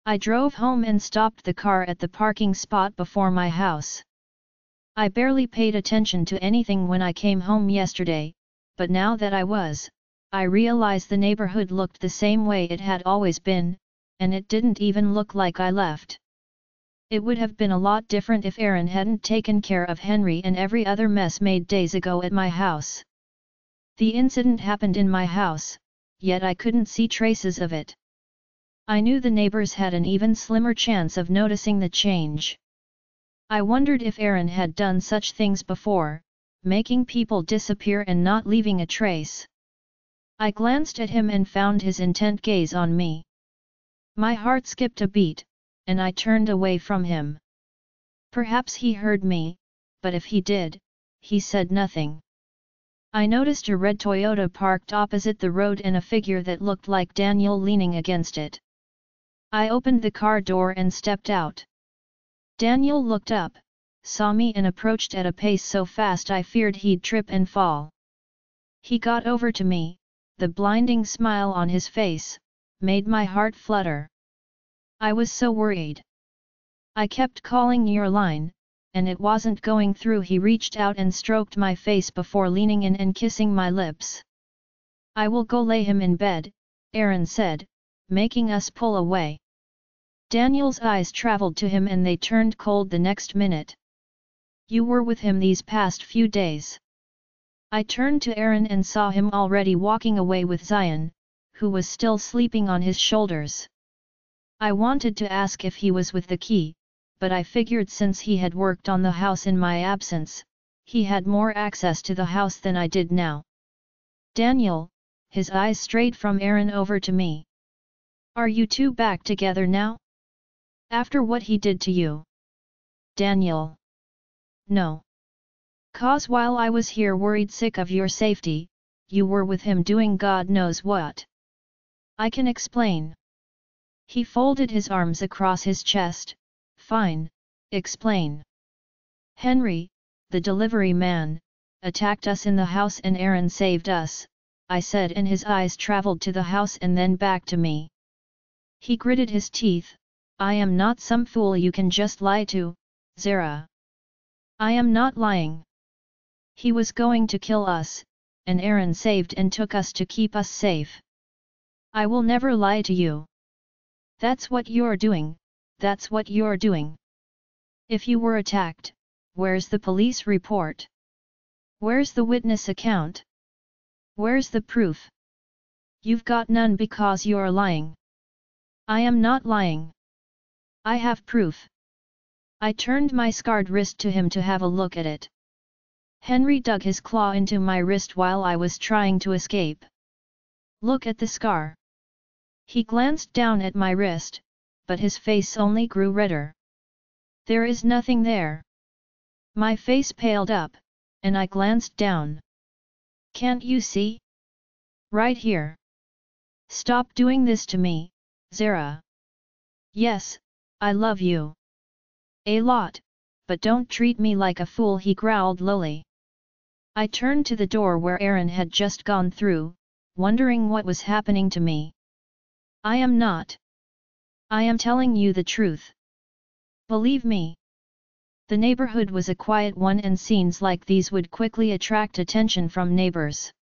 I drove home and stopped the car at the parking spot before my house. I barely paid attention to anything when I came home yesterday, but now that I was, I realized the neighborhood looked the same way it had always been, and it didn't even look like I left. It would have been a lot different if Aaron hadn't taken care of Henry and every other mess made days ago at my house. The incident happened in my house, yet I couldn't see traces of it. I knew the neighbors had an even slimmer chance of noticing the change. I wondered if Aaron had done such things before, making people disappear and not leaving a trace. I glanced at him and found his intent gaze on me. My heart skipped a beat, and I turned away from him. Perhaps he heard me, but if he did, he said nothing. I noticed a red Toyota parked opposite the road and a figure that looked like Daniel leaning against it. I opened the car door and stepped out. Daniel looked up, saw me and approached at a pace so fast I feared he'd trip and fall. He got over to me, the blinding smile on his face, made my heart flutter. I was so worried. I kept calling your line, and it wasn't going through he reached out and stroked my face before leaning in and kissing my lips. I will go lay him in bed, Aaron said, making us pull away. Daniel's eyes traveled to him and they turned cold the next minute. You were with him these past few days. I turned to Aaron and saw him already walking away with Zion, who was still sleeping on his shoulders. I wanted to ask if he was with the key, but I figured since he had worked on the house in my absence, he had more access to the house than I did now. Daniel, his eyes strayed from Aaron over to me. Are you two back together now? After what he did to you? Daniel. No. Cause while I was here worried sick of your safety, you were with him doing God knows what. I can explain. He folded his arms across his chest, fine, explain. Henry, the delivery man, attacked us in the house and Aaron saved us, I said and his eyes traveled to the house and then back to me. He gritted his teeth, I am not some fool you can just lie to, Zara. I am not lying. He was going to kill us, and Aaron saved and took us to keep us safe. I will never lie to you. That's what you're doing, that's what you're doing. If you were attacked, where's the police report? Where's the witness account? Where's the proof? You've got none because you're lying. I am not lying. I have proof. I turned my scarred wrist to him to have a look at it. Henry dug his claw into my wrist while I was trying to escape. Look at the scar. He glanced down at my wrist, but his face only grew redder. There is nothing there. My face paled up, and I glanced down. Can't you see? Right here. Stop doing this to me, Zara. Yes, I love you. A lot, but don't treat me like a fool he growled lowly. I turned to the door where Aaron had just gone through, wondering what was happening to me. I am not. I am telling you the truth. Believe me. The neighborhood was a quiet one and scenes like these would quickly attract attention from neighbors.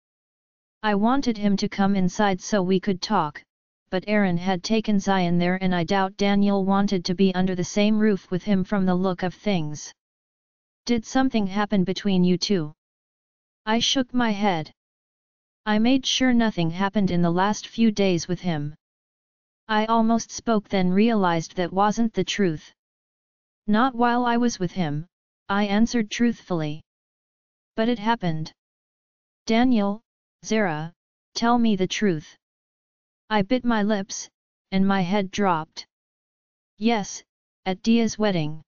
I wanted him to come inside so we could talk, but Aaron had taken Zion there and I doubt Daniel wanted to be under the same roof with him from the look of things. Did something happen between you two? I shook my head. I made sure nothing happened in the last few days with him. I almost spoke then realized that wasn't the truth. Not while I was with him, I answered truthfully. But it happened. Daniel, Zara, tell me the truth. I bit my lips, and my head dropped. Yes, at Dia's wedding.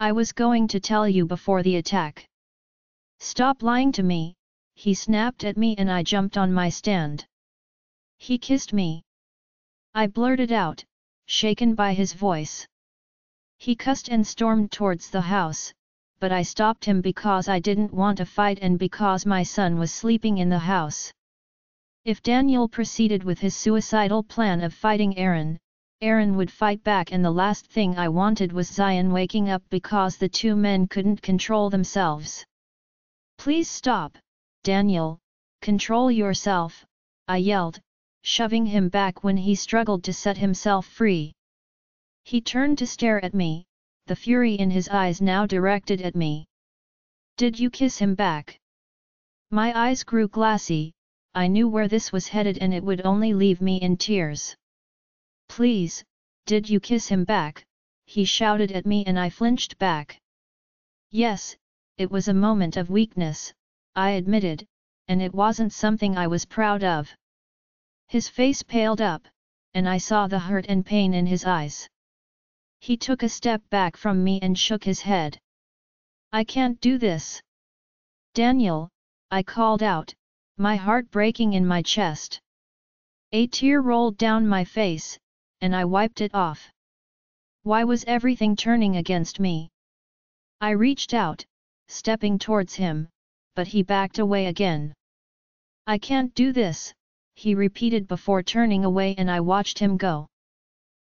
I was going to tell you before the attack. Stop lying to me, he snapped at me and I jumped on my stand. He kissed me. I blurted out, shaken by his voice. He cussed and stormed towards the house, but I stopped him because I didn't want a fight and because my son was sleeping in the house. If Daniel proceeded with his suicidal plan of fighting Aaron, Aaron would fight back and the last thing I wanted was Zion waking up because the two men couldn't control themselves. Please stop, Daniel, control yourself, I yelled, shoving him back when he struggled to set himself free. He turned to stare at me, the fury in his eyes now directed at me. Did you kiss him back? My eyes grew glassy, I knew where this was headed and it would only leave me in tears. Please, did you kiss him back? He shouted at me and I flinched back. Yes, it was a moment of weakness, I admitted, and it wasn't something I was proud of. His face paled up, and I saw the hurt and pain in his eyes. He took a step back from me and shook his head. I can't do this. Daniel, I called out, my heart breaking in my chest. A tear rolled down my face, and I wiped it off. Why was everything turning against me? I reached out, stepping towards him, but he backed away again. I can't do this, he repeated before turning away and I watched him go.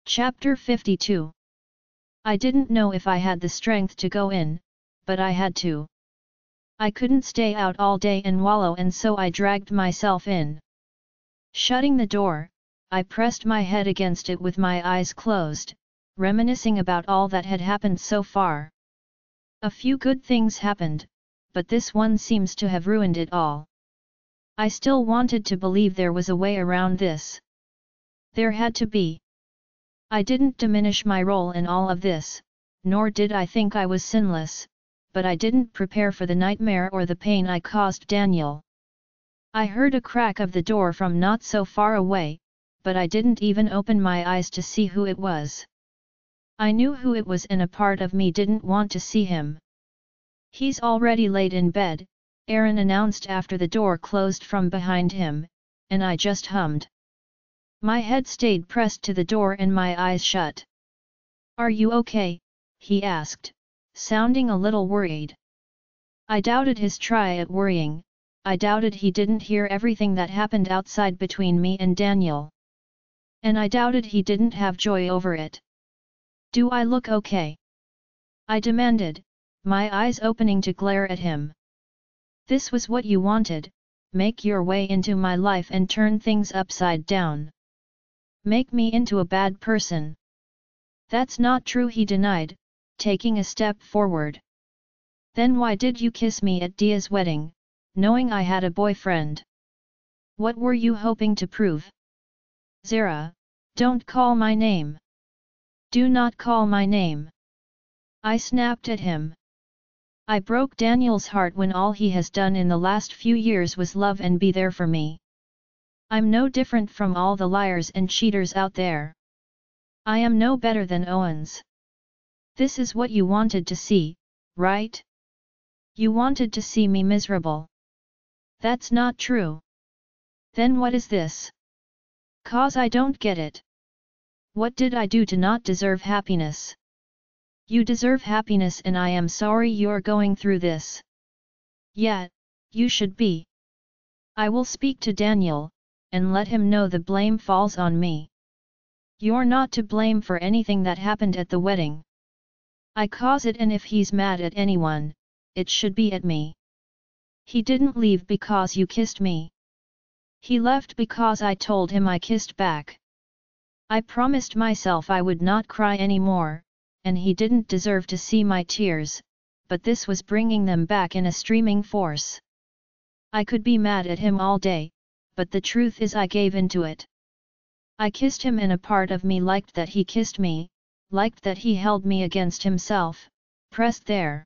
Chapter 52 I didn't know if I had the strength to go in, but I had to. I couldn't stay out all day and wallow and so I dragged myself in. Shutting the door, I pressed my head against it with my eyes closed, reminiscing about all that had happened so far. A few good things happened, but this one seems to have ruined it all. I still wanted to believe there was a way around this. There had to be. I didn't diminish my role in all of this, nor did I think I was sinless, but I didn't prepare for the nightmare or the pain I caused Daniel. I heard a crack of the door from not so far away, but I didn't even open my eyes to see who it was. I knew who it was and a part of me didn't want to see him. He's already late in bed, Aaron announced after the door closed from behind him, and I just hummed. My head stayed pressed to the door and my eyes shut. Are you okay? he asked, sounding a little worried. I doubted his try at worrying, I doubted he didn't hear everything that happened outside between me and Daniel. And I doubted he didn't have joy over it. Do I look okay? I demanded, my eyes opening to glare at him. This was what you wanted, make your way into my life and turn things upside down. Make me into a bad person. That's not true he denied, taking a step forward. Then why did you kiss me at Dia's wedding, knowing I had a boyfriend? What were you hoping to prove? Zara, don't call my name. Do not call my name. I snapped at him. I broke Daniel's heart when all he has done in the last few years was love and be there for me. I'm no different from all the liars and cheaters out there. I am no better than Owens. This is what you wanted to see, right? You wanted to see me miserable. That's not true. Then what is this? Cause I don't get it. What did I do to not deserve happiness? You deserve happiness and I am sorry you're going through this. Yet, you should be. I will speak to Daniel, and let him know the blame falls on me. You're not to blame for anything that happened at the wedding. I cause it and if he's mad at anyone, it should be at me. He didn't leave because you kissed me. He left because I told him I kissed back. I promised myself I would not cry anymore, and he didn't deserve to see my tears, but this was bringing them back in a streaming force. I could be mad at him all day, but the truth is I gave into it. I kissed him and a part of me liked that he kissed me, liked that he held me against himself, pressed there.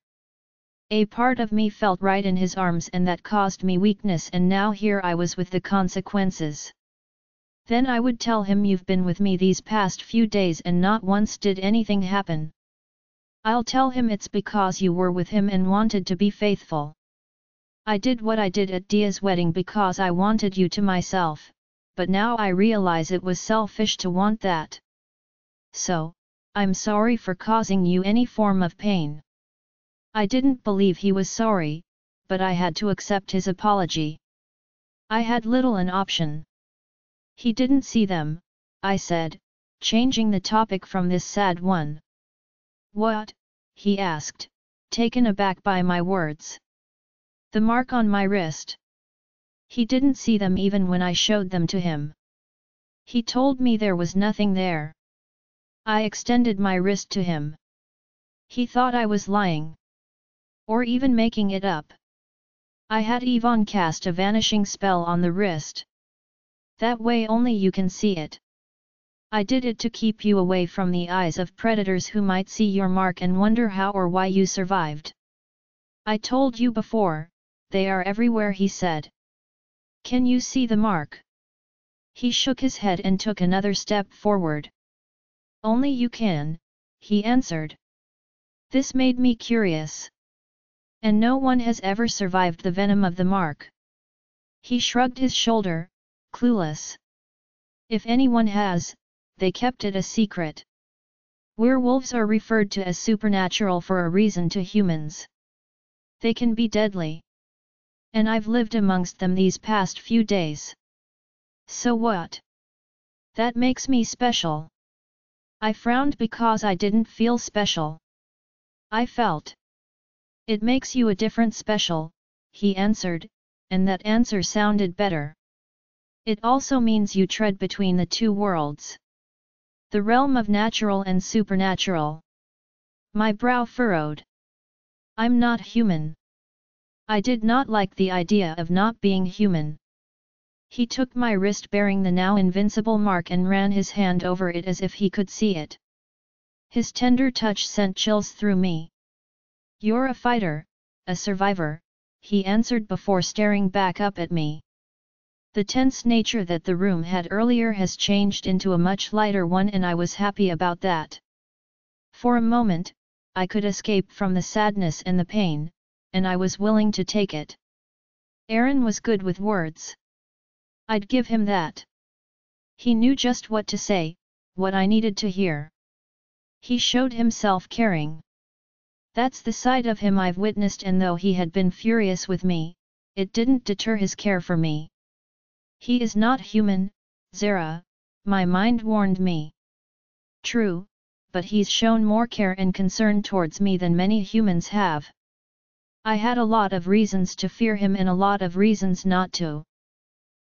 A part of me felt right in his arms and that caused me weakness and now here I was with the consequences. Then I would tell him you've been with me these past few days and not once did anything happen. I'll tell him it's because you were with him and wanted to be faithful. I did what I did at Dia's wedding because I wanted you to myself, but now I realize it was selfish to want that. So, I'm sorry for causing you any form of pain. I didn't believe he was sorry, but I had to accept his apology. I had little an option. He didn't see them, I said, changing the topic from this sad one. What? he asked, taken aback by my words. The mark on my wrist. He didn't see them even when I showed them to him. He told me there was nothing there. I extended my wrist to him. He thought I was lying. Or even making it up. I had Yvonne cast a vanishing spell on the wrist. That way only you can see it. I did it to keep you away from the eyes of predators who might see your mark and wonder how or why you survived. I told you before, they are everywhere he said. Can you see the mark? He shook his head and took another step forward. Only you can, he answered. This made me curious. And no one has ever survived the venom of the mark. He shrugged his shoulder, clueless. If anyone has, they kept it a secret. Werewolves are referred to as supernatural for a reason to humans. They can be deadly. And I've lived amongst them these past few days. So what? That makes me special. I frowned because I didn't feel special. I felt. It makes you a different special, he answered, and that answer sounded better. It also means you tread between the two worlds. The realm of natural and supernatural. My brow furrowed. I'm not human. I did not like the idea of not being human. He took my wrist bearing the now invincible mark and ran his hand over it as if he could see it. His tender touch sent chills through me. You're a fighter, a survivor, he answered before staring back up at me. The tense nature that the room had earlier has changed into a much lighter one and I was happy about that. For a moment, I could escape from the sadness and the pain, and I was willing to take it. Aaron was good with words. I'd give him that. He knew just what to say, what I needed to hear. He showed himself caring. That's the side of him I've witnessed and though he had been furious with me, it didn't deter his care for me. He is not human, Zara, my mind warned me. True, but he's shown more care and concern towards me than many humans have. I had a lot of reasons to fear him and a lot of reasons not to.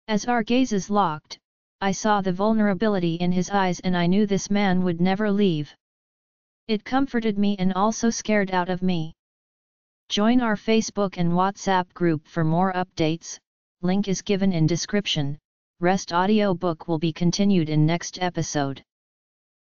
As our gazes locked, I saw the vulnerability in his eyes and I knew this man would never leave. It comforted me and also scared out of me. Join our Facebook and WhatsApp group for more updates, link is given in description, rest audio book will be continued in next episode.